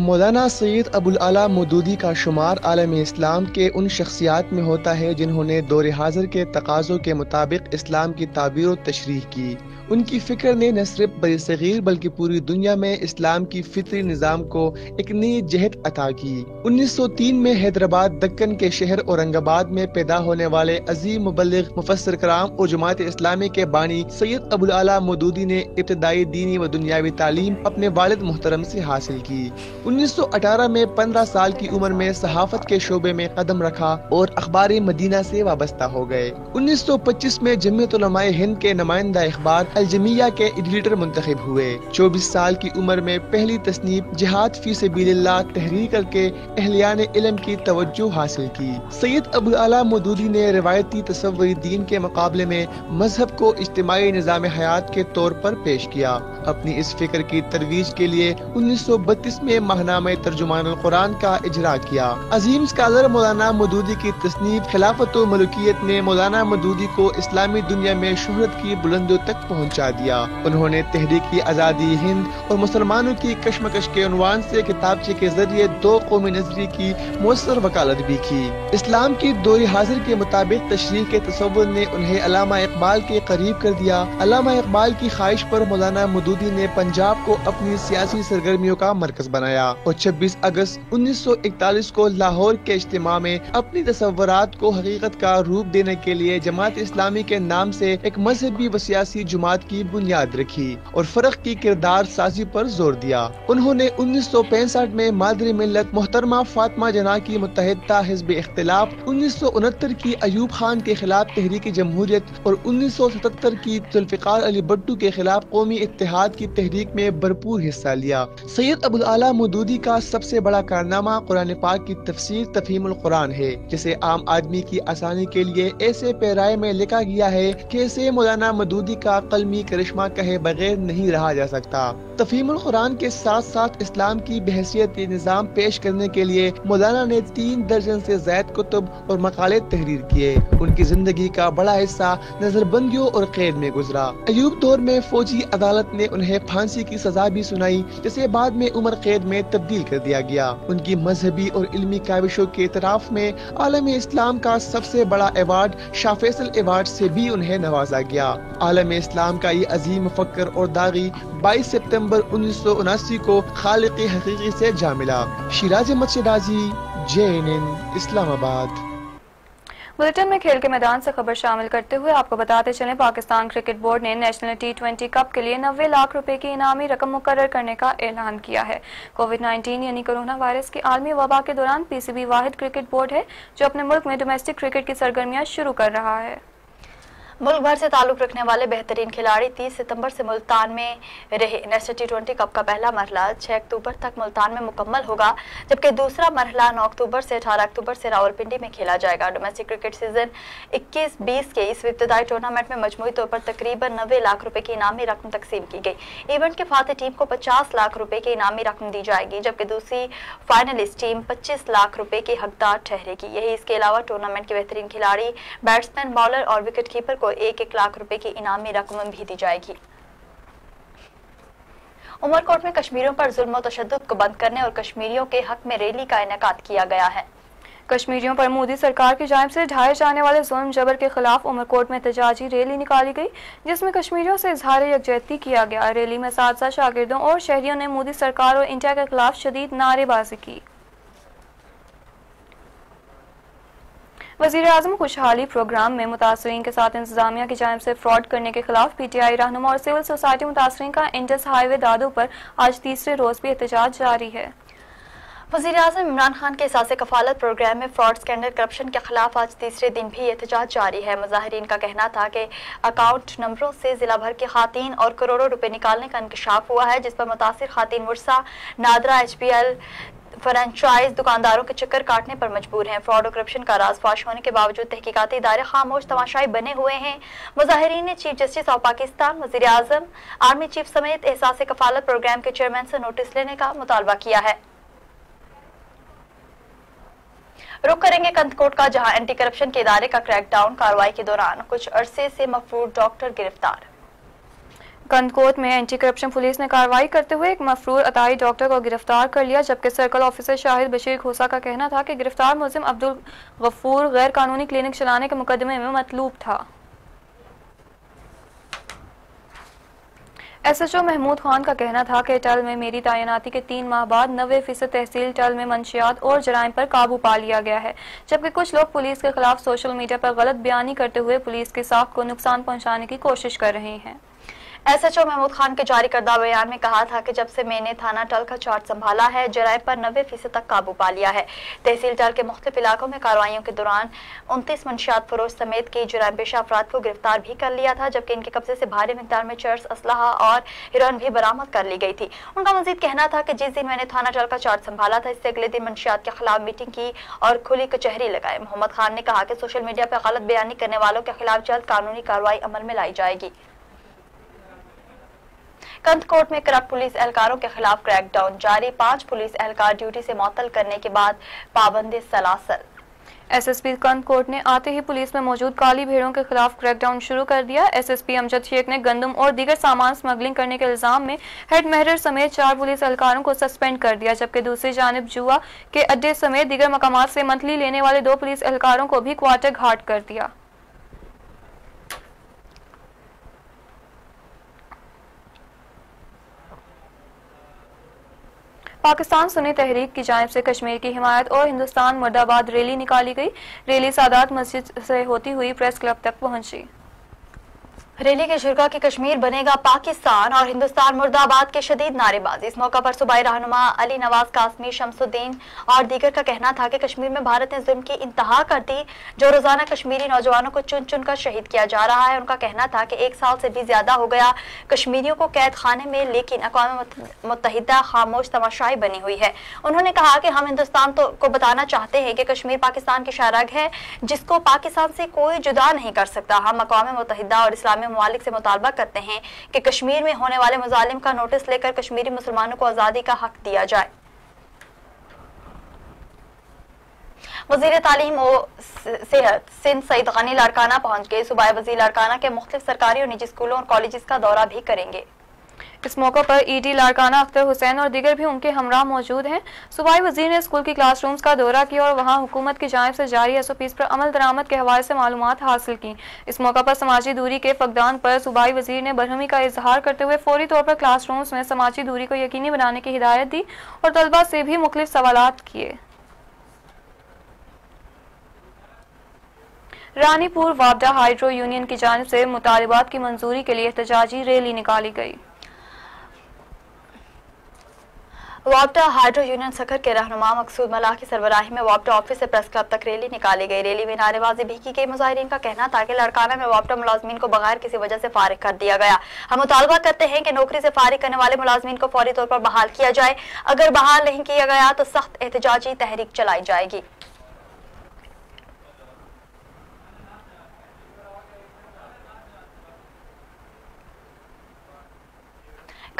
मौलाना सैद अबुल आला मदूदी का शुमार आलम इस्लाम के उन शख्सियात में होता है जिन्होंने दौरे हाजिर के तकाज़ों के मुताबिक इस्लाम की ताबीर तशरी की। उनकी फ़िक्र ने न सिर्फ़ बड़ी सग़ीर बल्कि पूरी दुनिया में इस्लाम की फितरी निज़ाम को एक नई जहत अता की। 1903 में हैदराबाद, दक्कन के शहर औरंगाबाद में पैदा होने वाले अजीम मुबलिक मुफसर कराम और जमात इस्लामी के बानी सैयद अबुल आला मदूदी ने इब्तदाई दीनी व दुनियावी तालीम अपने वालिद मोहतरम से हासिल की। 1918 में 15 साल की उम्र में सहाफत के शोबे में कदम रखा और अखबार मदीना से वाबस्ता हो गए। 1925 में जमीयत हिंद के नुमाइंदा अखबार अलजमिया के एडिटर मुंतखब हुए। चौबीस साल की उम्र में पहली तस्नीब जिहाद फ़ी से तहरीर करके अहलियान इलम की तवज्जो हासिल की। सैयद अबुल आला मदूदी ने रवायती तस्वरी दीन के मुकाबले में मज़हब को इज्तमाही निज़ाम हयात के तौर पर पेश किया। अपनी इस फ़िक्र की तरवीज के लिए उन्नीस सौ बत्तीस में महानाम तर्जुमान कुरान का इजरा किया। अजीम स्कॉलर मौलाना मदूदी की तस्नीफ खिलाफत मलुकियत ने मौलाना मदूदी को इस्लामी दुनिया में शहरत की बुलंदों तक पहुँच पहुँचा दिया। उन्होंने तहरीकी आज़ादी हिंद और मुसलमानों की कशमकश के अनवान से किताबचे के ज़रिए दो कौमी नजरी की मौसर वकालत भी की। इस्लाम की दोरी हाजिर के मुताबिक तशरी के तस्वुर ने उन्हें अलामा इकबाल के करीब कर दिया। अलामा इकबाल की ख्वाहिश पर मौलाना मदूदी ने पंजाब को अपनी सियासी सरगर्मियों का मरकज बनाया और 26 अगस्त 1941 को लाहौर के इज्तिमा में अपनी तस्वरत को हकीकत का रूप देने के लिए जमात इस्लामी के नाम से एक मजहबी व सियासी जमात की बुनियाद रखी और फ़र्क की किरदार साजी पर ज़ोर दिया। उन्होंने उन्नीस सौ पैंसठ में मादरी मिलत मोहतरमा फातमा जना की मुतहदा हिजब इख्तलाफ, उन्नीस सौ उनहत्तर की अयूब खान के खिलाफ तहरीक जमहूरियत और उन्नीस सौ सतहत्तर की जुल्फ़िकार अली भट्टू के खिलाफ कौमी इतिहाद की तहरीक में भरपूर हिस्सा लिया। सैयद अबुल आला मदूदी का सबसे बड़ा कारनामा कुरान पाक की तफसीर तफहीमुल कुरान है, जिसे आम आदमी की आसानी के लिए ऐसे पैराए में लिखा गया है कि इसे मौलाना मदूदी का कलमी करिश्मा कहे बगैर नहीं रहा जा सकता। तफहीमुल कुरान के साथ साथ इस्लाम की बहसीत निज़ाम पेश करने के लिए मौलाना ने तीन दर्जन से जायद कुतुब और मकाले तहरीर किए। उनकी ज़िंदगी का बड़ा हिस्सा नजरबंदियों और कैद में गुजरा। अयूब दौर में फौजी अदालत ने उन्हें फांसी की सजा भी सुनाई, जिसे बाद में उम्र कैद में तब्दील कर दिया गया। उनकी मजहबी और इल्मी काविशों के इतराफ में आलम इस्लाम का सबसे बड़ा अवार्ड शाह फैसल अवार्ड से भी उन्हें नवाजा गया। आलम इस्लाम का ये अजीम फकर और दागी बाईस सितंबर उन्नीस सौ उनासी को खालिक हकीकी से जा मिला। शिराज मचराजी जे एन इस्लामाबाद। बुलेटिन में खेल के मैदान से खबर शामिल करते हुए आपको बताते चलें, पाकिस्तान क्रिकेट बोर्ड ने नेशनल टी ट्वेंटी कप के लिए नब्बे लाख रुपए की इनामी रकम मुकर करने का ऐलान किया है। कोविड 19 यानी कोरोना वायरस की आलमी वबा के दौरान पीसीबी वाहिद क्रिकेट बोर्ड है, जो अपने मुल्क में डोमेस्टिक क्रिकेट की सरगर्मियाँ शुरू कर रहा है। मुल्क भर से ताल्लुक रखने वाले बेहतरीन खिलाड़ी 30 सितंबर से मुल्तान में रहे। नेशनल टी ट्वेंटी कप का पहला मरहला 6 अक्टूबर तक मुल्तान में मुकम्मल होगा, जबकि दूसरा मरहला 9 अक्टूबर से 18 अक्टूबर से रावलपिंडी में खेला जाएगा। डोमेस्टिक क्रिकेट सीज़न 21-20 के इस इब्तदाई टूर्नामेंट में मजमू तौर पर तकरीबन नब्बे लाख रुपए की इनामी रकम तकसीम की गई। इवेंट के फाते टीम को पचास लाख रुपए की इनामी रकम दी जाएगी, जबकि दूसरी फाइनलिस्ट टीम पच्चीस लाख रुपए की हकदार ठहरेगी। यही इसके अलावा टूर्नामेंट के बेहतरीन खिलाड़ी बैट्समैन बॉलर और विकेट कीपर को एक एक लाख रुपए की इनामी रकम भी दी जाएगी। उमरकोट में कश्मीरियों पर जुल्म तशद को बंद करने और कश्मीरियों के हक में रैली का इनका किया गया है। कश्मीरियों पर मोदी सरकार की जानब से ढाए जाने वाले जुल्म जबर के खिलाफ उमरकोट में एहतजाजी रैली निकाली गई, जिसमें कश्मीरियों से इजहार यकजहती किया गया। रैली में साथ साथ शागिर्दों और शहरियों ने मोदी सरकार और इंडिया के खिलाफ शदीद नारेबाजी की। वज़ीर अजम खुशहाली प्रोग्राम में मुतासरीन के साथ इंतजामिया की जानब से फ्रॉड करने के खिलाफ पी टी आई रहनुमा और सिविल सोसाइटी मुतासरीन का इंडस हाईवे दादों पर आज तीसरे रोज भी एहतजाज जारी है। वज़ीर अजम इमरान खान के एहसास कफालत प्रोग्राम में फ्रॉड, स्कैंडल, करप्शन के खिलाफ आज तीसरे दिन भी एहतजाज जारी है। मुजाहरीन का कहना था कि अकाउंट नंबरों से जिला भर की खातन और करोड़ों रुपए निकालने का इंकशाफ हुआ है, जिस पर मुतासर खातन वर्षा NADRA H P L franchise दुकानदारों के चक्कर काटने पर मजबूर हैं। फ्रॉड और करप्शन का राज फाश होने के बावजूद तहकीकती इदारे खामोश, तमाशाई बने हुए हैं। मुजाहरीन ने चीफ जस्टिस ऑफ़ पाकिस्तान वज़ीर आज़म आर्मी चीफ समेत एहसास कफालत प्रोग्राम के चेयरमैन से नोटिस लेने का मुतालबा किया है। रुक करेंगे कंदकोट का, जहाँ एंटी करप्शन के इदारे का क्रैकडाउन कार्रवाई के दौरान कुछ अरसे से मफरूर डॉक्टर गिरफ़्तार। कंदकोट में एंटी करप्शन पुलिस ने कार्रवाई करते हुए एक मफरूर अताई डॉक्टर को गिरफ़्तार कर लिया, जबकि सर्कल ऑफिसर शाहिद बशीर खोसा का कहना था कि गिरफ़्तार मुलिम अब्दुल गफूर गैर कानूनी क्लिनिक चलाने के मुकदमे में मतलूब था। एसएचओ महमूद खान का कहना था कि टल में मेरी तैनाती के तीन माह बाद नबे फ़ीसद तहसील टल में मंशियात और जराइम पर काबू पा लिया गया है, जबकि कुछ लोग पुलिस के खिलाफ सोशल मीडिया पर गलत बयानी करते हुए पुलिस के साख को नुकसान पहुँचाने की कोशिश कर रहे हैं। एसएचओ महमूद खान के जारी करदा बयान में कहा था कि जब से मैंने थाना टल का चार्ज संभाला है, जराये पर नब्बे फ़ीसद तक काबू पा लिया है। तहसील टल के मुख्तलिफ़ इलाकों में कार्रवाइयों के दौरान उनतीस मंशियात फरोज समेत कई जराय पेशा अफराद को गिरफ़्तार भी कर लिया था, जबकि इनके कब्जे से भारी मकदार में चर्च, असलाह और हिरोइन भी बरामद कर ली गई थी। उनका मजीद कहना था कि जिस दिन मैंने थाना टल का चार्ज संभाला था, इससे अगले दिन मंशियात के खिलाफ मीटिंग की और खुली कचहरी लगाए मोहम्मद खान ने कहा कि सोशल मीडिया पर गलत बयानी करने वालों के खिलाफ जल्द कानूनी कार्रवाई अमल में लाई जाएगी। कंदकोट में करप्ट पुलिस एहलकारों के खिलाफ क्रैकडाउन जारी। पाँच पुलिस एहलकार ड्यूटी से मअतल करने के बाद पाबंदी सलासल। एसएसपी कंदकोट ने आते ही पुलिस में मौजूद काली भेड़ों के खिलाफ क्रैकडाउन शुरू कर दिया। एसएसपी अमजद शेख ने गंदम और दीगर सामान स्मगलिंग करने के इल्ज़ाम में हेड महर समेत चार पुलिस एहलकारों को सस्पेंड कर दिया, जबकि दूसरी जानब जुआ के अड्डे समेत दीगर मकाम से मंथली लेने वाले दो पुलिस एहलकारों को भी क्वार्टर घाट कर दिया। पाकिस्तान सुनी तहरीक की जानब से कश्मीर की हिमायत और हिंदुस्तान मुर्दाबाद रैली निकाली गई। रैली सादात मस्जिद से होती हुई प्रेस क्लब तक पहुँची। रैली के शुरा की कश्मीर बनेगा पाकिस्तान और हिंदुस्तान मुर्दाबाद के शदीद नारेबाजी। इस मौका पर सूबाई रहनुमा अली नवाज़ कासमी, शमसुद्दीन और दीगर का कहना था कि कश्मीर में भारत ने जुल्म की इंतहा कर दी, जो रोज़ाना कश्मीरी नौजवानों को चुन चुन कर शहीद किया जा रहा है। उनका कहना था कि एक साल से भी ज़्यादा हो गया कश्मीरियों को कैद खाने में, लेकिन अकवा मुतहदा खामोश तमाशाई बनी हुई है। उन्होंने कहा कि हम हिंदुस्तान तो को बताना चाहते हैं कि कश्मीर पाकिस्तान की शारग है, जिसको पाकिस्तान से कोई जुदा नहीं कर सकता। हम अकवा मुतहदा और इस्लामी ममालिक से मुतालबा करते हैं कि कश्मीर में होने वाले मुजालिम का नोटिस लेकर कश्मीरी मुसलमानों को आज़ादी का हक दिया जाए। वज़ीर तालीम और सेहत सिंध सईद गनी लाड़काना पहुँच गए। सुबह वज़ीर लाड़काना के मुख्त सरकारी और निजी स्कूलों और कॉलेज का दौरा भी करेंगे। इस मौके पर ईडी लाड़काना अख्तर हुसैन और दीगर भी उनके हमरा मौजूद हैं। सूबाई वज़ीर ने स्कूल की क्लासरूम्स का दौरा किया और वहाँ हुकूमत की जानब से जारी एस ओ पीज पर अमल दरामद के हवाले से मालूम हासिल की। इस मौका पर समाजी दूरी के फकदान पर सूबाई वज़ीर ने बरहमी का इजहार करते हुए फौरी तौर पर क्लासरूम्स में समाजी दूरी को यकीनी बनाने की हिदायत दी और तलबा से भी मुख्तलिफ़ सवाल किए। रानीपुर वापडा हाइड्रो यूनियन की जानब से मुतालबात की मंजूरी के लिए एहतजाजी रैली निकाली गई। वापटा हाइड्रो यूनियन सखर के रहनुमा मकसूद मलाह की सरबराही में वापटा ऑफ़िस से प्रेस क्लब तक रैली निकाली गई। रैली में नारेबाजी भी की गई। मुजाहरीन का कहना था कि लड़काना में वापटा मुलाजमीन को बगैर किसी वजह से फारिग कर दिया गया। हम मुतालबा करते हैं कि नौकरी से फारिग करने वाले मुलाजमीन को फौरी तौर पर बहाल किया जाए। अगर बहाल नहीं किया गया तो सख्त एहतजाजी तहरीक चलाई जाएगी।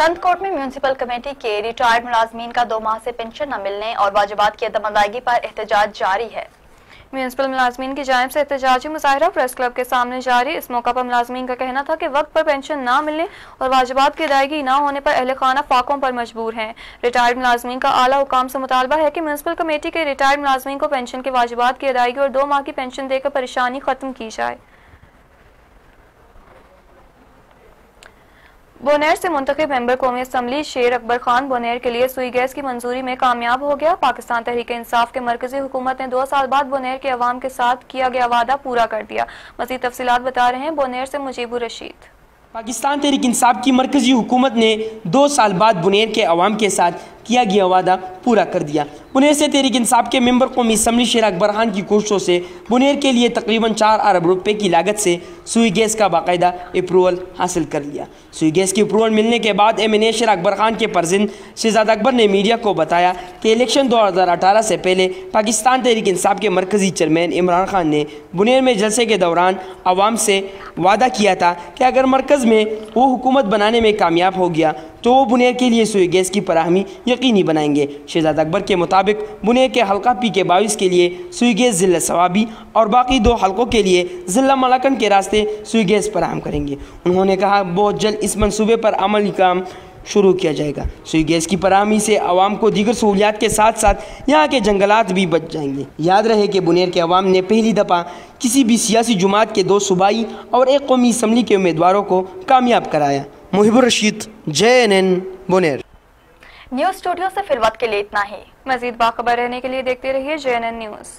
कंदकोट में म्यूनसिपल कमेटी के रिटायर्ड मुलाजमीन का दो माह से पेंशन न मिलने और वाजिबात की अदम अदायगी पर एहतजाज जारी है। म्यूनसिपल मुलाजमीन की जानब से एहतजाजी मुजाहरा प्रेस क्लब के सामने जारी। इस मौका पर मुलाजमीन का कहना था कि वक्त पर पेंशन ना मिलने और वाजिबात की अदायगी ना होने पर अहल खाना फाकों पर मजबूर हैं। रिटायर्ड मुलाजमीन का आला हुकाम से मुतालबा है कि म्यूनसिपल कमेटी के रिटायर्ड मुलाजमीन को पेंशन के वाजिबात की अदायगी और दो माह की पेंशन देकर परेशानी खत्म की जाए। बोनेर से मुंतब मेंबर कौमी असम्बली शेर अकबर खान बोनेर के लिए सुई गैस की मंजूरी में कामयाब हो गया। पाकिस्तान तहरीक इंसाफ के मरकजी हुकूमत ने दो साल बाद बोनेर के अवाम के साथ किया गया वादा पूरा कर दिया। मजीद तफसी बता रहे हैं बोनेर से मुजीबुर रशीद। पाकिस्तान तहरीक इंसाफ की मरकजी हुकूमत ने दो साल बाद बुनेर के अवाम के साथ किया गया वादा पूरा कर दिया। बुनेर से तहरीक इंसाफ के मेंबर कौमी असम्बली शेर अकबर खान की कोशिशों से बुनेर के लिए तकरीबन चार अरब रुपये की लागत से सुई गैस का बाकायदा अप्रूवल हासिल कर लिया। सुई गैस की अप्रूवल मिलने के बाद एम एन ए शेर अकबर खान के परजिंद शहजाद अकबर ने मीडिया को बताया कि इलेक्शन दो हज़ार अठारह से पहले पाकिस्तान तहरीक इंसाफ के मरकजी चेयरमैन इमरान खान ने बुनेर में जलसे के दौरान आवाम से वादा किया था कि अगर मरकज़ में वो हुकूमत बनाने में कामयाब हो गया तो वो बुनेर के लिए सुई गैस की फराहमी यकीनी बनाएँगे। शहजाद अकबर के मुताबिक बुनेर के हल्का पी के बाईस के लिए सुई गैस ज़िला सवाबी और बाकी दो हल्कों के लिए ज़िला मलाकन के रास्ते सुई गैस फराहम करेंगे। उन्होंने कहा, बहुत जल्द इस मनसूबे पर अमल काम शुरू किया जाएगा। सुई गैस की फराहमी से आवाम को दीगर सहूलियात के साथ साथ यहाँ के जंगलात भी बच जाएँगे। याद रहे कि बुनेर के अवाम ने पहली दफ़ा किसी भी सियासी जुमात के दो सूबाई और एक कौमी इसम्बली के उम्मीदवारों को कामयाब कराया। Muhibur Rasheed J N N Buner news studio से फिर वक्त के लिए इतना ही। मजीद बाखबर रहने के लिए देखते रहिए जे एन एन न्यूज़।